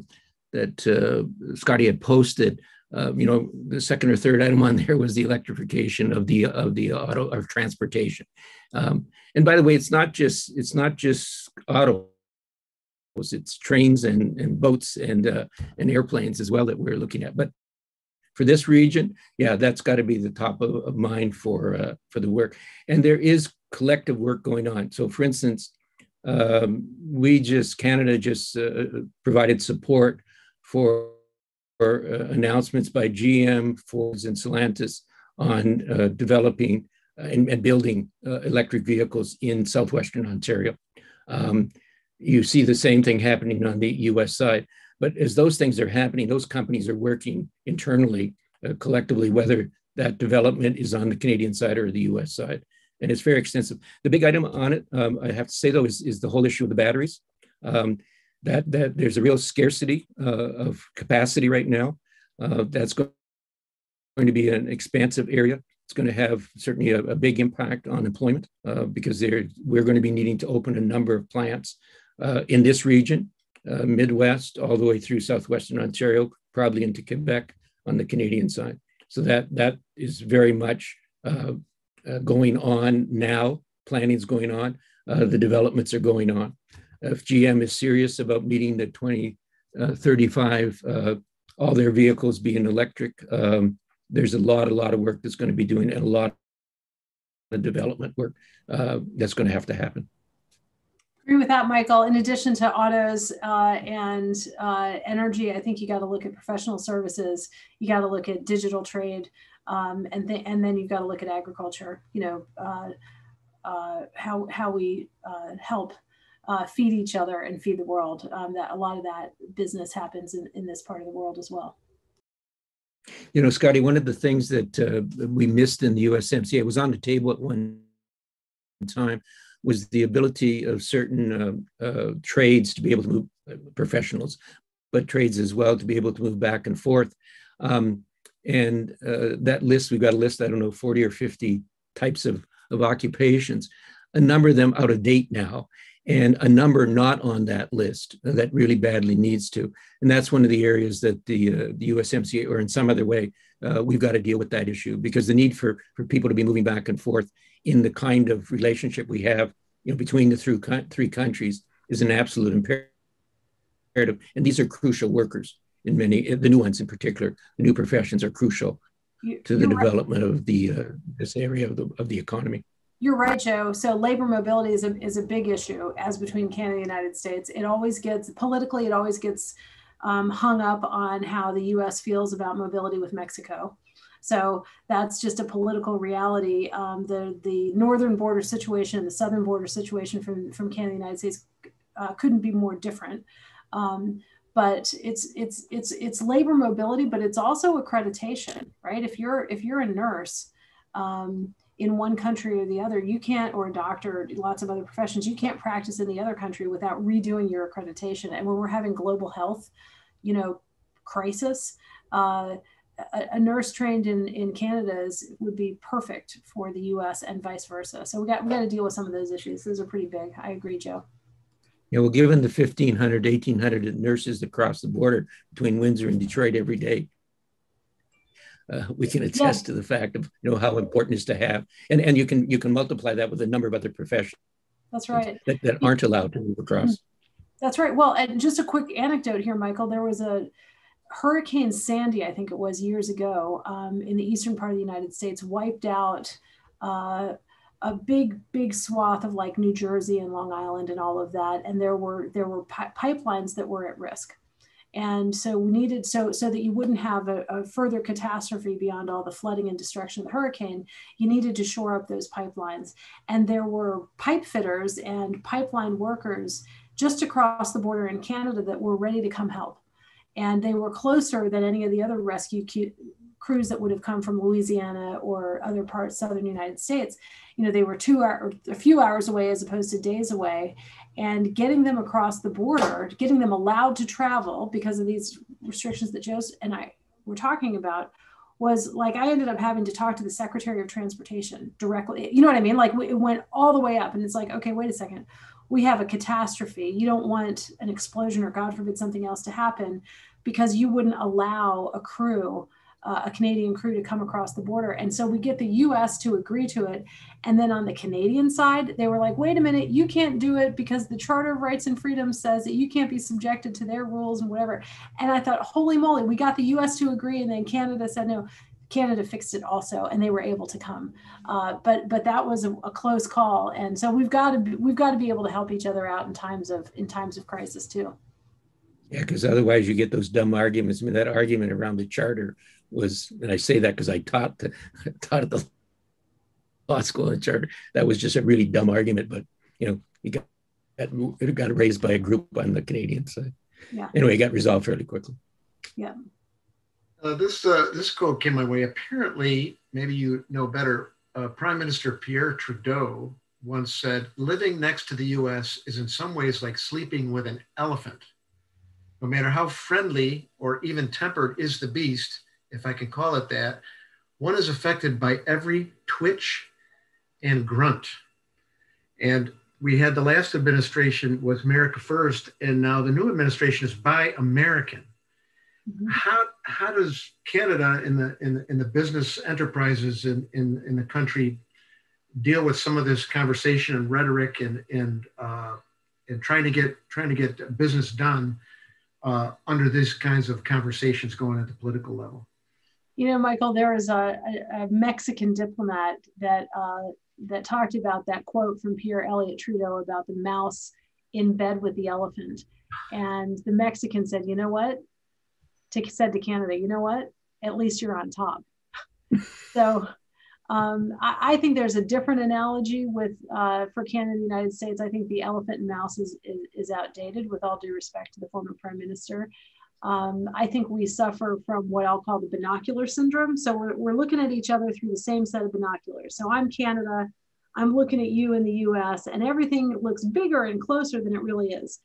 that uh, Scotty had posted. Uh, you know, the second or third item on *laughs* there was the electrification of the of the auto of transportation. Um, and by the way, it's not just it's not just autos; it's trains and and boats and uh, and airplanes as well that we're looking at. But for this region, yeah, that's got to be the top of, mind for uh, for the work. And there is collective work going on. So, for instance, um, we just Canada just uh, provided support for, for uh, announcements by GM, Ford, and Stellantis on uh, developing uh, and, and, building uh, electric vehicles in southwestern Ontario. Um, you see the same thing happening on the U.S. side. But as those things are happening, those companies are working internally, uh, collectively, whether that development is on the Canadian side or the US side. And it's very extensive. The big item on it, um, I have to say though, is, is the whole issue of the batteries. Um, that, that there's a real scarcity uh, of capacity right now. Uh, that's going to be an expansive area. It's going to have certainly a, a big impact on employment uh, because we're going to be needing to open a number of plants uh, in this region uh, Midwest, all the way through southwestern Ontario, probably into Quebec on the Canadian side. So that that is very much uh, uh, going on now. Planning is going on. Uh, the developments are going on. If GM is serious about meeting the 2035, uh, all their vehicles being electric, um, there's a lot, a lot of work that's going to be doing and a lot of development work that's going to have to happen agree with that, Michael. In addition to autos uh, and uh, energy, I think you got to look at professional services. You got to look at digital trade, um, and th- and then you've got to look at agriculture. You know uh, uh how how we uh, help uh, feed each other and feed the world. Um, that a lot of that business happens in, in this part of the world as well. You know, Scotty, one of the things that we missed in the USMCA it was on the table at one time was the ability of certain uh, uh, trades to be able to move, uh, professionals, but trades as well to be able to move back and forth. Um, and uh, that list, we've got a list, I don't know, 40 or 50 types of, of occupations, a number of them out of date now, and a number not on that list that really badly needs to. And that's one of the areas that the, uh, the USMCA or in some other way, uh, we've got to deal with that issue because the need for, for people to be moving back and forth in the kind of relationship we have you know, between the three, three countries is an absolute imperative. And these are crucial workers in many, the new ones in particular, the new professions are crucial to the development right. of the uh, this area of the, of the economy. You're right, Joe. So labor mobility is a, is a big issue as between Canada and the United States. It always gets, politically, it always gets um, hung up on how the US feels about mobility with Mexico. So that's just a political reality. Um, the the northern border situation and the southern border situation from from Canada and the United States uh, couldn't be more different. Um, but it's it's it's it's labor mobility, but it's also accreditation, right? If you're if you're a nurse. Um, in one country or the other, you can't, or a doctor, lots of other professions, you can't practice in the other country without redoing your accreditation. And when we're having global health, you know, crisis, uh, a, a, nurse trained in, in Canada is, would be perfect for the US and vice versa. So we got, we got to deal with some of those issues. Those are pretty big. I agree, Joe. Yeah, well, given the 1,500, 1,800 nurses that cross the border between Windsor and Detroit every day, uh, we can attest yeah. to the fact of you know how important it is to have, and and you can you can multiply that with a number of other professions. That's right. That, that aren't allowed to move across. That's right. Well, and just a quick anecdote here, Michael. There was a Hurricane Sandy, I think it was years ago, um, in the eastern part of the United States, wiped out uh, a big big swath of like New Jersey and Long Island and all of that, and there were there were pi- pipelines that were at risk. And so we needed so so that you wouldn't have a, a, further catastrophe beyond all the flooding and destruction of the hurricane you needed to shore up those pipelines. And there were pipe fitters and pipeline workers just across the border in canada that were ready to come help and they were closer than any of the other rescue crews that would have come from louisiana or other parts southern united states you know they were two hour, a few hours away as opposed to days away and getting them across the border, getting them allowed to travel because of these restrictions that Joe and I were talking about was like I ended up having to talk to the Secretary of Transportation directly. You know what I mean? Like it went all the way up, and it's like, okay, wait a second. We have a catastrophe. You don't want an explosion or, God forbid, something else to happen because you wouldn't allow a crew uh, a Canadian crew to come across the border. And so we get the US to agree to it. And then on the Canadian side, they were like, wait a minute, you can't do it because the Charter of Rights and Freedoms says that you can't be subjected to their rules and whatever. And I thought, holy moly, we got the US to agree. And then Canada said, no. Canada fixed it also, and they were able to come. Uh, but but that was a, a, close call, and so we've got to be, we've got to be able to help each other out in times of in times of crisis too. Yeah, because otherwise you get those dumb arguments. I mean, that argument around the charter was, and I say that because I taught the, *laughs* taught at the law school in charter. That was just a really dumb argument, but you know, it got it got raised by a group on the Canadian side. Yeah. Anyway, it got resolved fairly quickly. Yeah. Uh, this uh, this quote came my way. Apparently, maybe you know better. Uh, Prime Minister Pierre Trudeau once said, "Living next to the U.S. is in some ways like sleeping with an elephant. No matter how friendly or even tempered is the beast, if I can call it that, one is affected by every twitch and grunt. And we had the last administration was America First, and now the new administration is Buy American. Mm-hmm. How, how does Canada in the, in the, in the business enterprises in, in, in the country deal with some of this conversation and rhetoric and, and, uh, and trying to get trying to get business done uh, under these kinds of conversations going at the political level? You know, Michael, there was a, a, a Mexican diplomat that uh, that talked about that quote from Pierre Elliott Trudeau about the mouse in bed with the elephant, and the Mexican said, "You know what?" To, said to Canada, "You know what? At least you're on top." *laughs* so. Um, I, I, think there's a different analogy with uh, for Canada and the United States. I think the elephant and mouse is, is, is outdated, with all due respect to the former prime minister. Um, I think we suffer from what I'll call the binocular syndrome. So we're, we're looking at each other through the same set of binoculars. So I'm Canada, I'm looking at you in the US, and everything looks bigger and closer than it really is.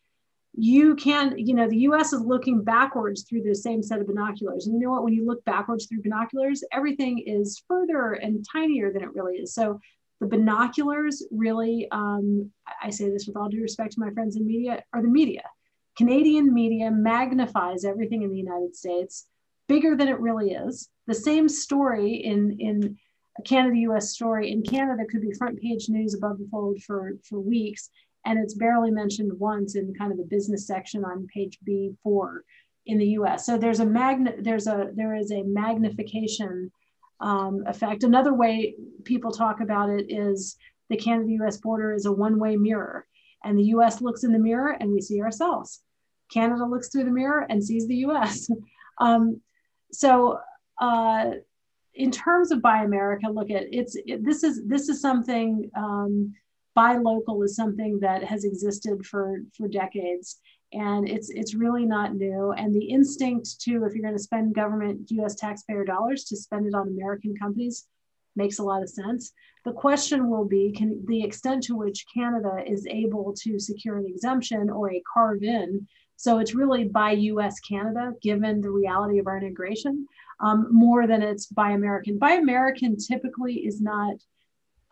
You can, you know, the US is looking backwards through the same set of binoculars. And you know what? When you look backwards through binoculars, everything is further and tinier than it really is. So the binoculars really, um, I say this with all due respect to my friends in media, are the media Canadian media magnifies everything in the United States bigger than it really is. The same story in, in a Canada US story in Canada could be front page news above the fold for, for weeks, and it's barely mentioned once in kind of the business section on page B4 in the US. So there's a magnet, there's a there is a magnification um, effect. Another way people talk about it is the Canada US border is a one way mirror. And the US looks in the mirror and we see ourselves. Canada looks through the mirror and sees the US. *laughs* um, so, uh, in terms of Buy America, look at it's it, this is this is something um, buy local is something that has existed for for decades, and it's it's really not new. And the instinct to if you're going to spend government U.S. taxpayer dollars to spend it on American companies makes a lot of sense. The question will be can the extent to which Canada is able to secure an exemption or a carve in so it's really buy US Canada, given the reality of our integration, um, more than it's buy American. Buy American typically is not,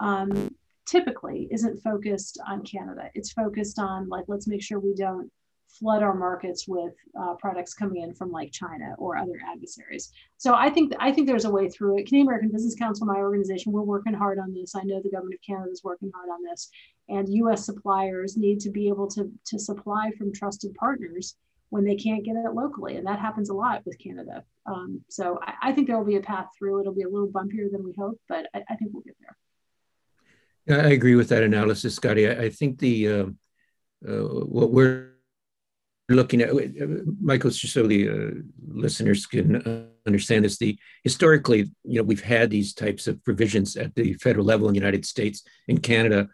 um, typically isn't focused on Canada. It's focused on like, let's make sure we don't flood our markets with uh, products coming in from like China or other adversaries. So I think I think there's a way through it. Canadian American Business Council, my organization, we're working hard on this. I know the government of Canada is working hard on this, and U.S. suppliers need to be able to to supply from trusted partners when they can't get it locally, and that happens a lot with Canada. Um, so I, I, think there will be a path through. It'll be a little bumpier than we hope, but I, I think we'll get there. I agree with that analysis, Scotty. I, I think the uh, uh, what we're looking at, Michael, just so the uh, listeners can understand this, the historically, you know, we've had these types of provisions at the federal level in the United States, in Canada,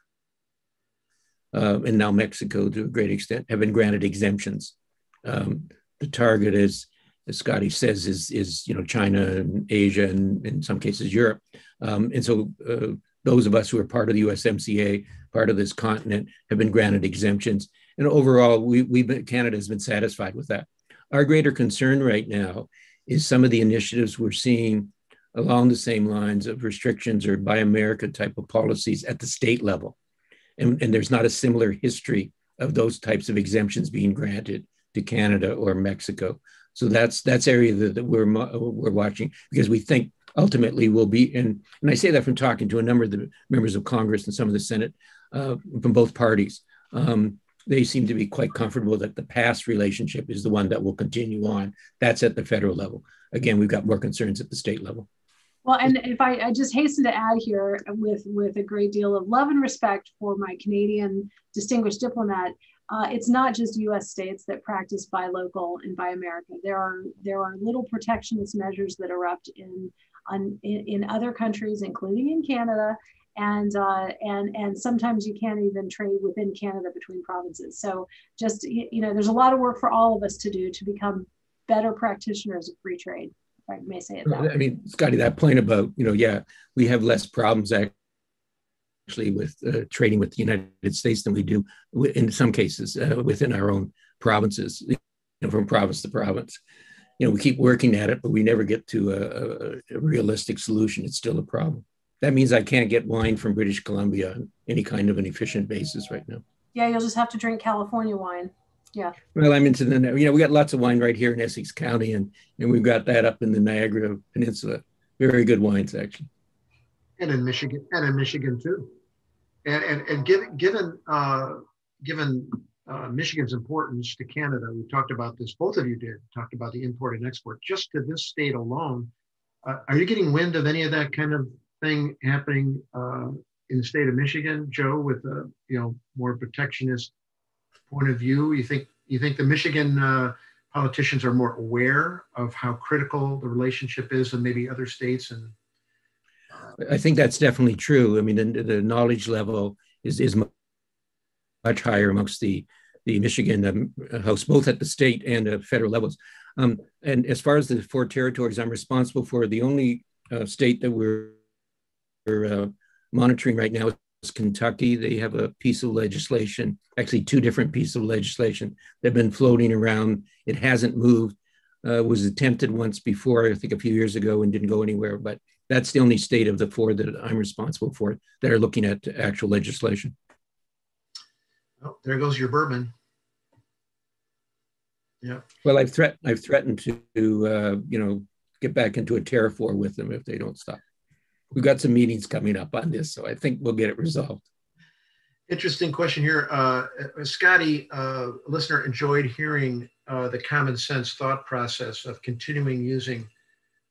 uh, and now Mexico to a great extent have been granted exemptions. Um, the target is, as Scotty says, is is you know China and Asia and in some cases Europe, um, and so uh, those of us who are part of the USMCA, part of this continent, have been granted exemptions. And overall, we, we've been, Canada has been satisfied with that. Our greater concern right now is some of the initiatives we're seeing along the same lines of restrictions or Buy America type of policies at the state level. And, and there's not a similar history of those types of exemptions being granted to Canada or Mexico. So that's that's area that, that we're we're watching because we think ultimately will be and and I say that from talking to a number of the members of Congress and some of the Senate uh, from both parties. Um, they seem to be quite comfortable that the past relationship is the one that will continue on. That's at the federal level. Again, we've got more concerns at the state level. Well, and if I, I just hasten to add here with, with a great deal of love and respect for my Canadian distinguished diplomat, uh, it's not just U.S. states that practice buy local and buy America. There are there are little protectionist measures that erupt in, on, in, in other countries, including in Canada, and uh, and and sometimes you can't even trade within Canada between provinces. So just you know, there's a lot of work for all of us to do to become better practitioners of free trade. I may say it that way. I mean, Scotty, that point about you know, yeah, we have less problems actually with uh, trading with the United States than we do in some cases uh, within our own provinces, you know, from province to province. You know, we keep working at it, but we never get to a, a, a realistic solution. It's still a problem that means I can't get wine from British Columbia on any kind of an efficient basis right now. Yeah, you'll just have to drink California wine. Yeah. Well, I'm into the, you know, we got lots of wine right here in Essex County, and and we've got that up in the Niagara Peninsula. Very good wines, actually. And in Michigan, and in Michigan too. And and, and given given uh, given uh, Michigan's importance to Canada, we talked about this. Both of you did talked about the import and export just to this state alone. Uh, are you getting wind of any of that kind of thing happening uh, in the state of Michigan, Joe, with a you know more protectionist point of view? You think you think the Michigan uh, politicians are more aware of how critical the relationship is than maybe other states? And I think that's definitely true. I mean, the, the knowledge level is is much higher amongst the the Michigan um, House, both at the state and the federal levels. Um, and as far as the four territories I'm responsible for, the only uh, state that we're we're uh, monitoring right now is Kentucky. They have a piece of legislation, actually two different pieces of legislation that have been floating around. It hasn't moved. Uh, was attempted once before, I think a few years ago, and didn't go anywhere. But that's the only state of the four that I'm responsible for that are looking at actual legislation. Oh, there goes your bourbon. Yeah. Well, I've threat I've threatened to uh, you know get back into a tariff war with them if they don't stop we've got some meetings coming up on this, so I think we'll get it resolved. Interesting question here. Uh, Scotty, uh, listener enjoyed hearing uh, the common sense thought process of continuing using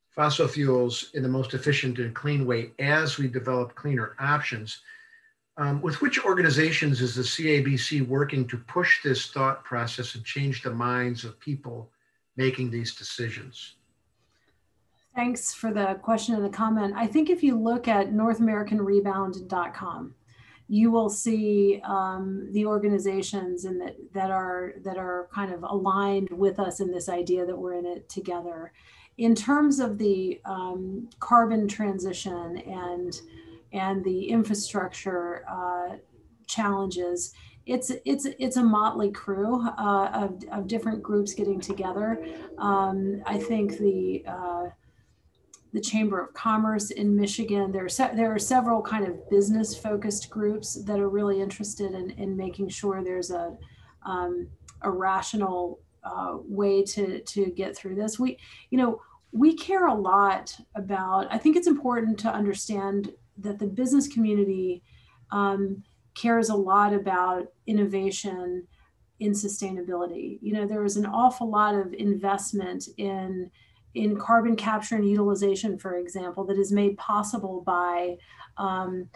fossil fuels in the most efficient and clean way as we develop cleaner options. Um, with which organizations is the CABC working to push this thought process and change the minds of people making these decisions? Thanks for the question and the comment. I think if you look at NorthAmericanRebound.com, you will see um, the organizations and that that are that are kind of aligned with us in this idea that we're in it together. In terms of the um, carbon transition and and the infrastructure uh, challenges, it's it's it's a motley crew uh, of, of different groups getting together. Um, I think the uh, the Chamber of Commerce in Michigan. There are, there are several kind of business focused groups that are really interested in, in making sure there's a, um, a rational uh, way to, to get through this. We, you know, we care a lot about, I think it's important to understand that the business community um, cares a lot about innovation in sustainability. You know, there is an awful lot of investment in in carbon capture and utilization, for example, that is made possible by um,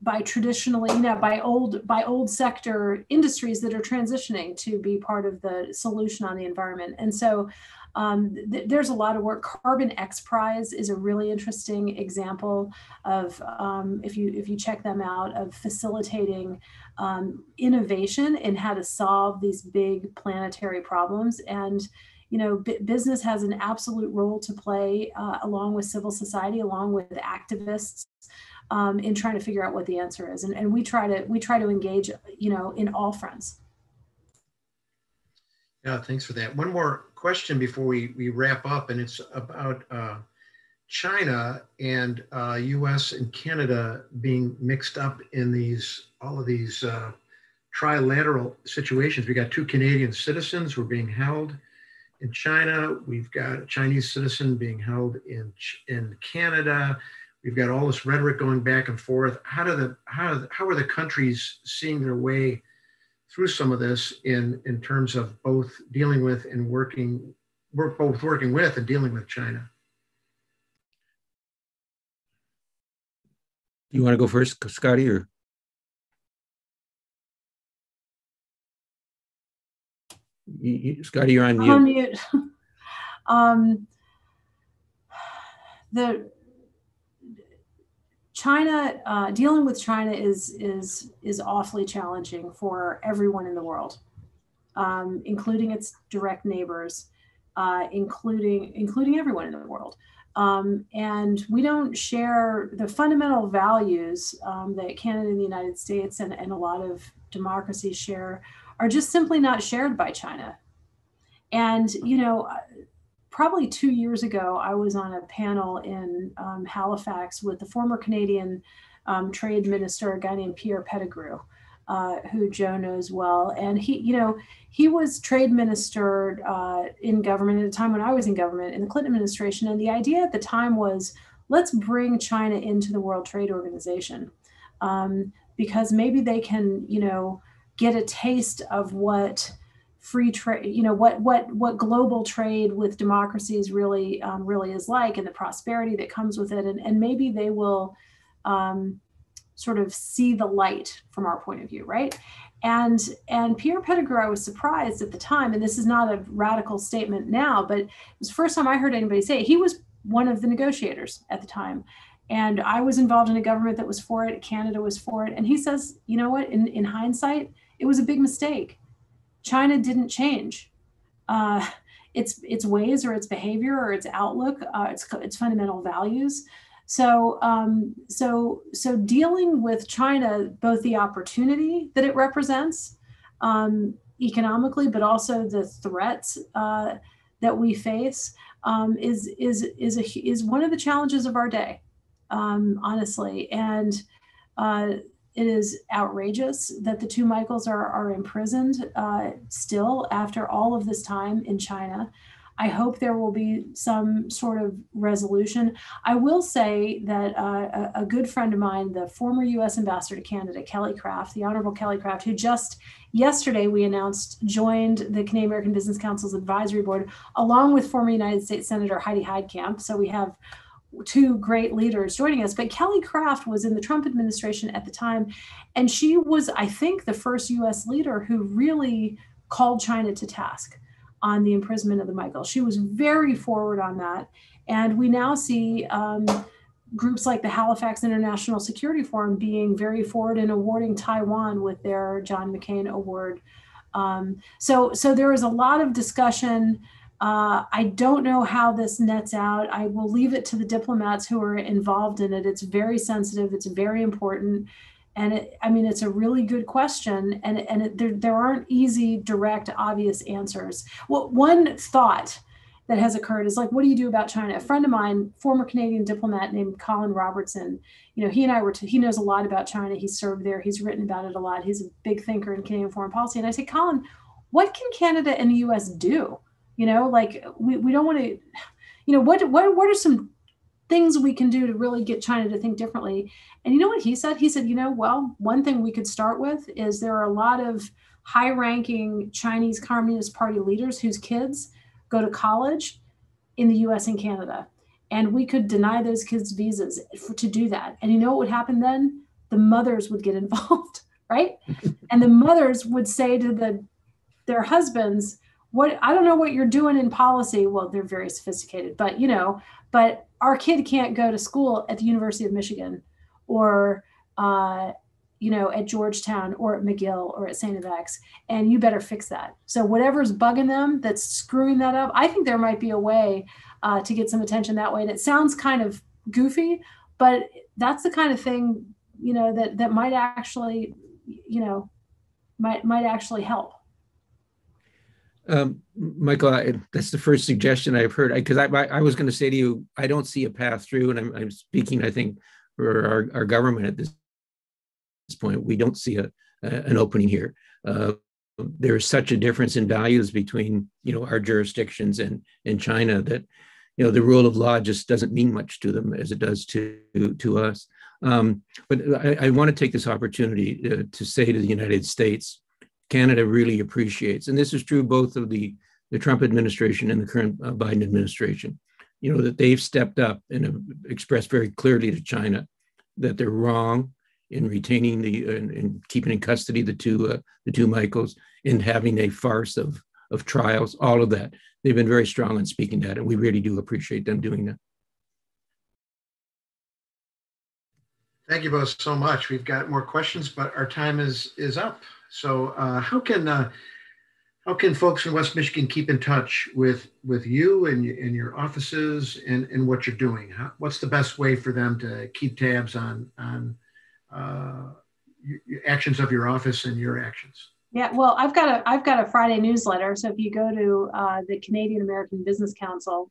by traditionally, you know, by old by old sector industries that are transitioning to be part of the solution on the environment. And so um, th- there's a lot of work. Carbon X Prize is a really interesting example of um, if you if you check them out of facilitating um, innovation in how to solve these big planetary problems. And you know business has an absolute role to play uh, along with civil society along with activists um, in trying to figure out what the answer is. And, and we try to we try to engage you know in all fronts. Yeah thanks for that. One more question before we, we wrap up and it's about uh, china and uh, us and canada being mixed up in these all of these uh, trilateral situations we got two canadian citizens who are being held in China. We've got a Chinese citizen being held in in Canada. We've got all this rhetoric going back and forth. How do the how how are the countries seeing their way through some of this in in terms of both dealing with and working work both working with and dealing with China? You want to go first, Scotty, or? You, Scotty, you're on mute. On mute. *laughs* um, the China uh, dealing with China is is is awfully challenging for everyone in the world, um, including its direct neighbors, uh, including including everyone in the world. Um, and we don't share the fundamental values um, that Canada and the United States and, and a lot of democracies share are just simply not shared by China. And, you know, probably two years ago, I was on a panel in um, Halifax with the former Canadian um, trade minister, a guy named Pierre Pettigrew. Uh, who Joe knows well, and he, you know, he was trade minister uh, in government at a time when I was in government in the Clinton administration, and the idea at the time was let's bring China into the World Trade Organization um, because maybe they can, you know, get a taste of what free trade you know what what what global trade with democracies really um, really is like and the prosperity that comes with it. And, and maybe they will um, sort of see the light from our point of view right? And and pierre pettigrew i was surprised at the time and this is not a radical statement now but it was the first time i heard anybody say it. he was one of the negotiators at the time. And i was involved in a government that was for it canada was for it. And he says you know what? In, in hindsight it was a big mistake. China didn't change uh, its its ways or its behavior or its outlook, uh, its its fundamental values. So um, so so dealing with China, both the opportunity that it represents um, economically, but also the threats uh, that we face, um, is is is a, is one of the challenges of our day, um, honestly, and. Uh, it is outrageous that the two Michaels are, are imprisoned uh, still after all of this time in China. I hope there will be some sort of resolution. I will say that uh, a, a, good friend of mine, the former US ambassador to Canada, Kelly Craft, the Honorable Kelly Craft, who just yesterday we announced joined the Canadian American Business Council's advisory board, along with former United States Senator Heidi Heitkamp. So we have two great leaders joining us. But Kelly Craft was in the Trump administration at the time, and she was, I think, the first US leader who really called China to task on the imprisonment of the Michael. She was very forward on that. And we now see um, groups like the Halifax International Security Forum being very forward in awarding Taiwan with their John McCain Award. Um, so, so there is a lot of discussion uh, I don't know how this nets out. I will leave it to the diplomats who are involved in it. It's very sensitive. It's very important, and it, I mean, it's a really good question. And and it, there there aren't easy, direct, obvious answers. Well, one thought that has occurred is like, what do you do about China? A friend of mine, former Canadian diplomat named Colin Robertson, you know, he and I were, t- he knows a lot about China. He served there. He's written about it a lot. He's a big thinker in Canadian foreign policy. And I say, Colin, what can Canada and the U.S. do? You know like we, we don't want to you know what what what are some things we can do to really get china to think differently? And you know what he said? He said you know well one thing we could start with is there are a lot of high ranking chinese communist party leaders whose kids go to college in the us and canada and we could deny those kids visas for, to do that. And you know what would happen then? The mothers would get *laughs* involved, right? and the mothers would say to the their husbands, what I don't know what you're doing in policy. Well, they're very sophisticated, but you know, but our kid can't go to school at the University of Michigan or uh, you know, at Georgetown or at McGill or at St. FX, and you better fix that. So whatever's bugging them that's screwing that up, I think there might be a way uh, to get some attention that way. And it sounds kind of goofy, but that's the kind of thing, you know, that that might actually, you know, might might actually help. Um, Michael, I, that's the first suggestion I've heard. Because I, I, I, was going to say to you, I don't see a path through, and I'm, I'm speaking, I think, for our, our government at this point. We don't see a, a an opening here. Uh, there's such a difference in values between, you know, our jurisdictions and and China that, you know, the rule of law just doesn't mean much to them as it does to to us. Um, but I, I want to take this opportunity uh, to say to the United States Canada really appreciates, and this is true both of the, the Trump administration and the current uh, Biden administration, you know, that they've stepped up and have expressed very clearly to China that they're wrong in retaining the and, and keeping in custody the two uh, the two Michaels and having a farce of of trials, all of that. They've been very strong in speaking that, and we really do appreciate them doing that. Thank you both so much. We've got more questions, but our time is is up. So uh, how can uh, how can folks in West Michigan keep in touch with with you and, and your offices and, and what you're doing? How, what's the best way for them to keep tabs on on uh, actions of your office and your actions? Yeah, well, I've got a I've got a Friday newsletter. So if you go to uh, the Canadian American Business Council,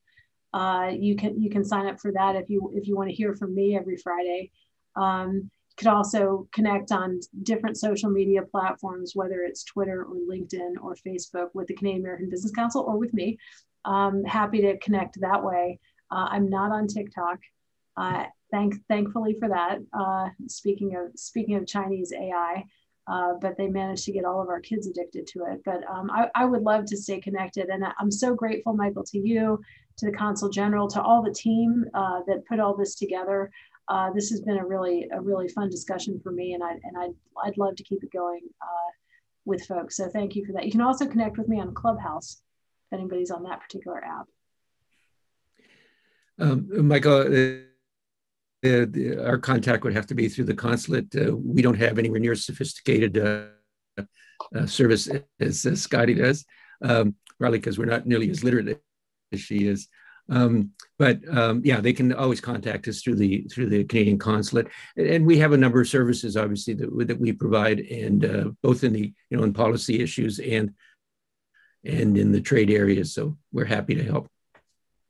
uh, you can you can sign up for that if you if you want to hear from me every Friday. Um, could also connect on different social media platforms, whether it's Twitter or LinkedIn or Facebook with the Canadian American Business Council or with me. Um, happy to connect that way. Uh, I'm not on TikTok. Uh, thank, thankfully for that. Uh, speaking of speaking of Chinese AI, uh, but they managed to get all of our kids addicted to it. But um, I, I, would love to stay connected, and I'm so grateful, Michael, to you, to the Consul General, to all the team uh, that put all this together uh, this has been a really a really fun discussion for me, and I and I'd I'd love to keep it going uh, with folks. So thank you for that. You can also connect with me on Clubhouse if anybody's on that particular app. Um, Michael. Uh, our contact would have to be through the consulate. Uh, we don't have anywhere near sophisticated uh, uh, service as, as Scotty does, um, probably because we're not nearly as literate as she is. Um, but um, yeah, they can always contact us through the through the Canadian consulate, and we have a number of services, obviously, that, that we provide, and uh, both in the you know in policy issues and and in the trade areas. So we're happy to help.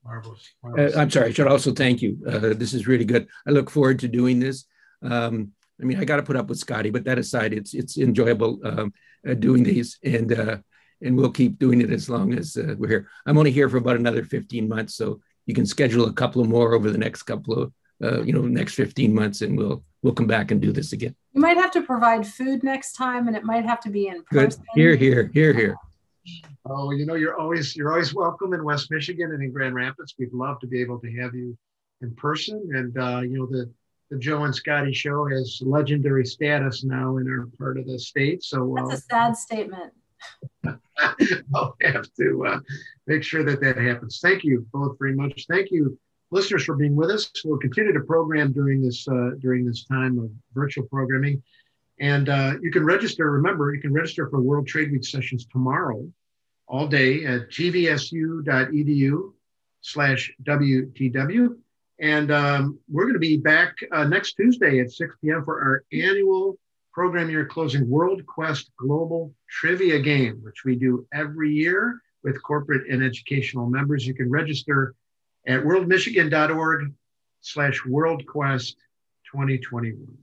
Marvelous. Marvelous. Uh, I'm sorry. I should also thank you. Uh, this is really good. I look forward to doing this. Um, I mean, I got to put up with Scotty, but that aside, it's it's enjoyable um, uh, doing these, and uh, and we'll keep doing it as long as uh, we're here. I'm only here for about another 15 months, so you can schedule a couple of more over the next couple of, uh, you know, next 15 months, and we'll we'll come back and do this again. You might have to provide food next time, and it might have to be in person. Good. Here, here, here, here. Oh, you know, you're always you're always welcome in West Michigan and in Grand Rapids. We'd love to be able to have you in person, and uh, you know the the Joe and Scotty show has legendary status now in our part of the state. So that's a uh, sad statement. *laughs* I'll have to uh, make sure that that happens. Thank you both very much. Thank you, listeners, for being with us. We'll continue to program during this uh, during this time of virtual programming, and uh, you can register. Remember, you can register for World Trade Week sessions tomorrow, all day at gvsu.edu/slash wtw. And um, we're going to be back uh, next Tuesday at 6 p.m. for our annual program year closing World Quest Global Trivia Game, which we do every year with corporate and educational members. You can register at worldmichigan.org slash worldquest 2021.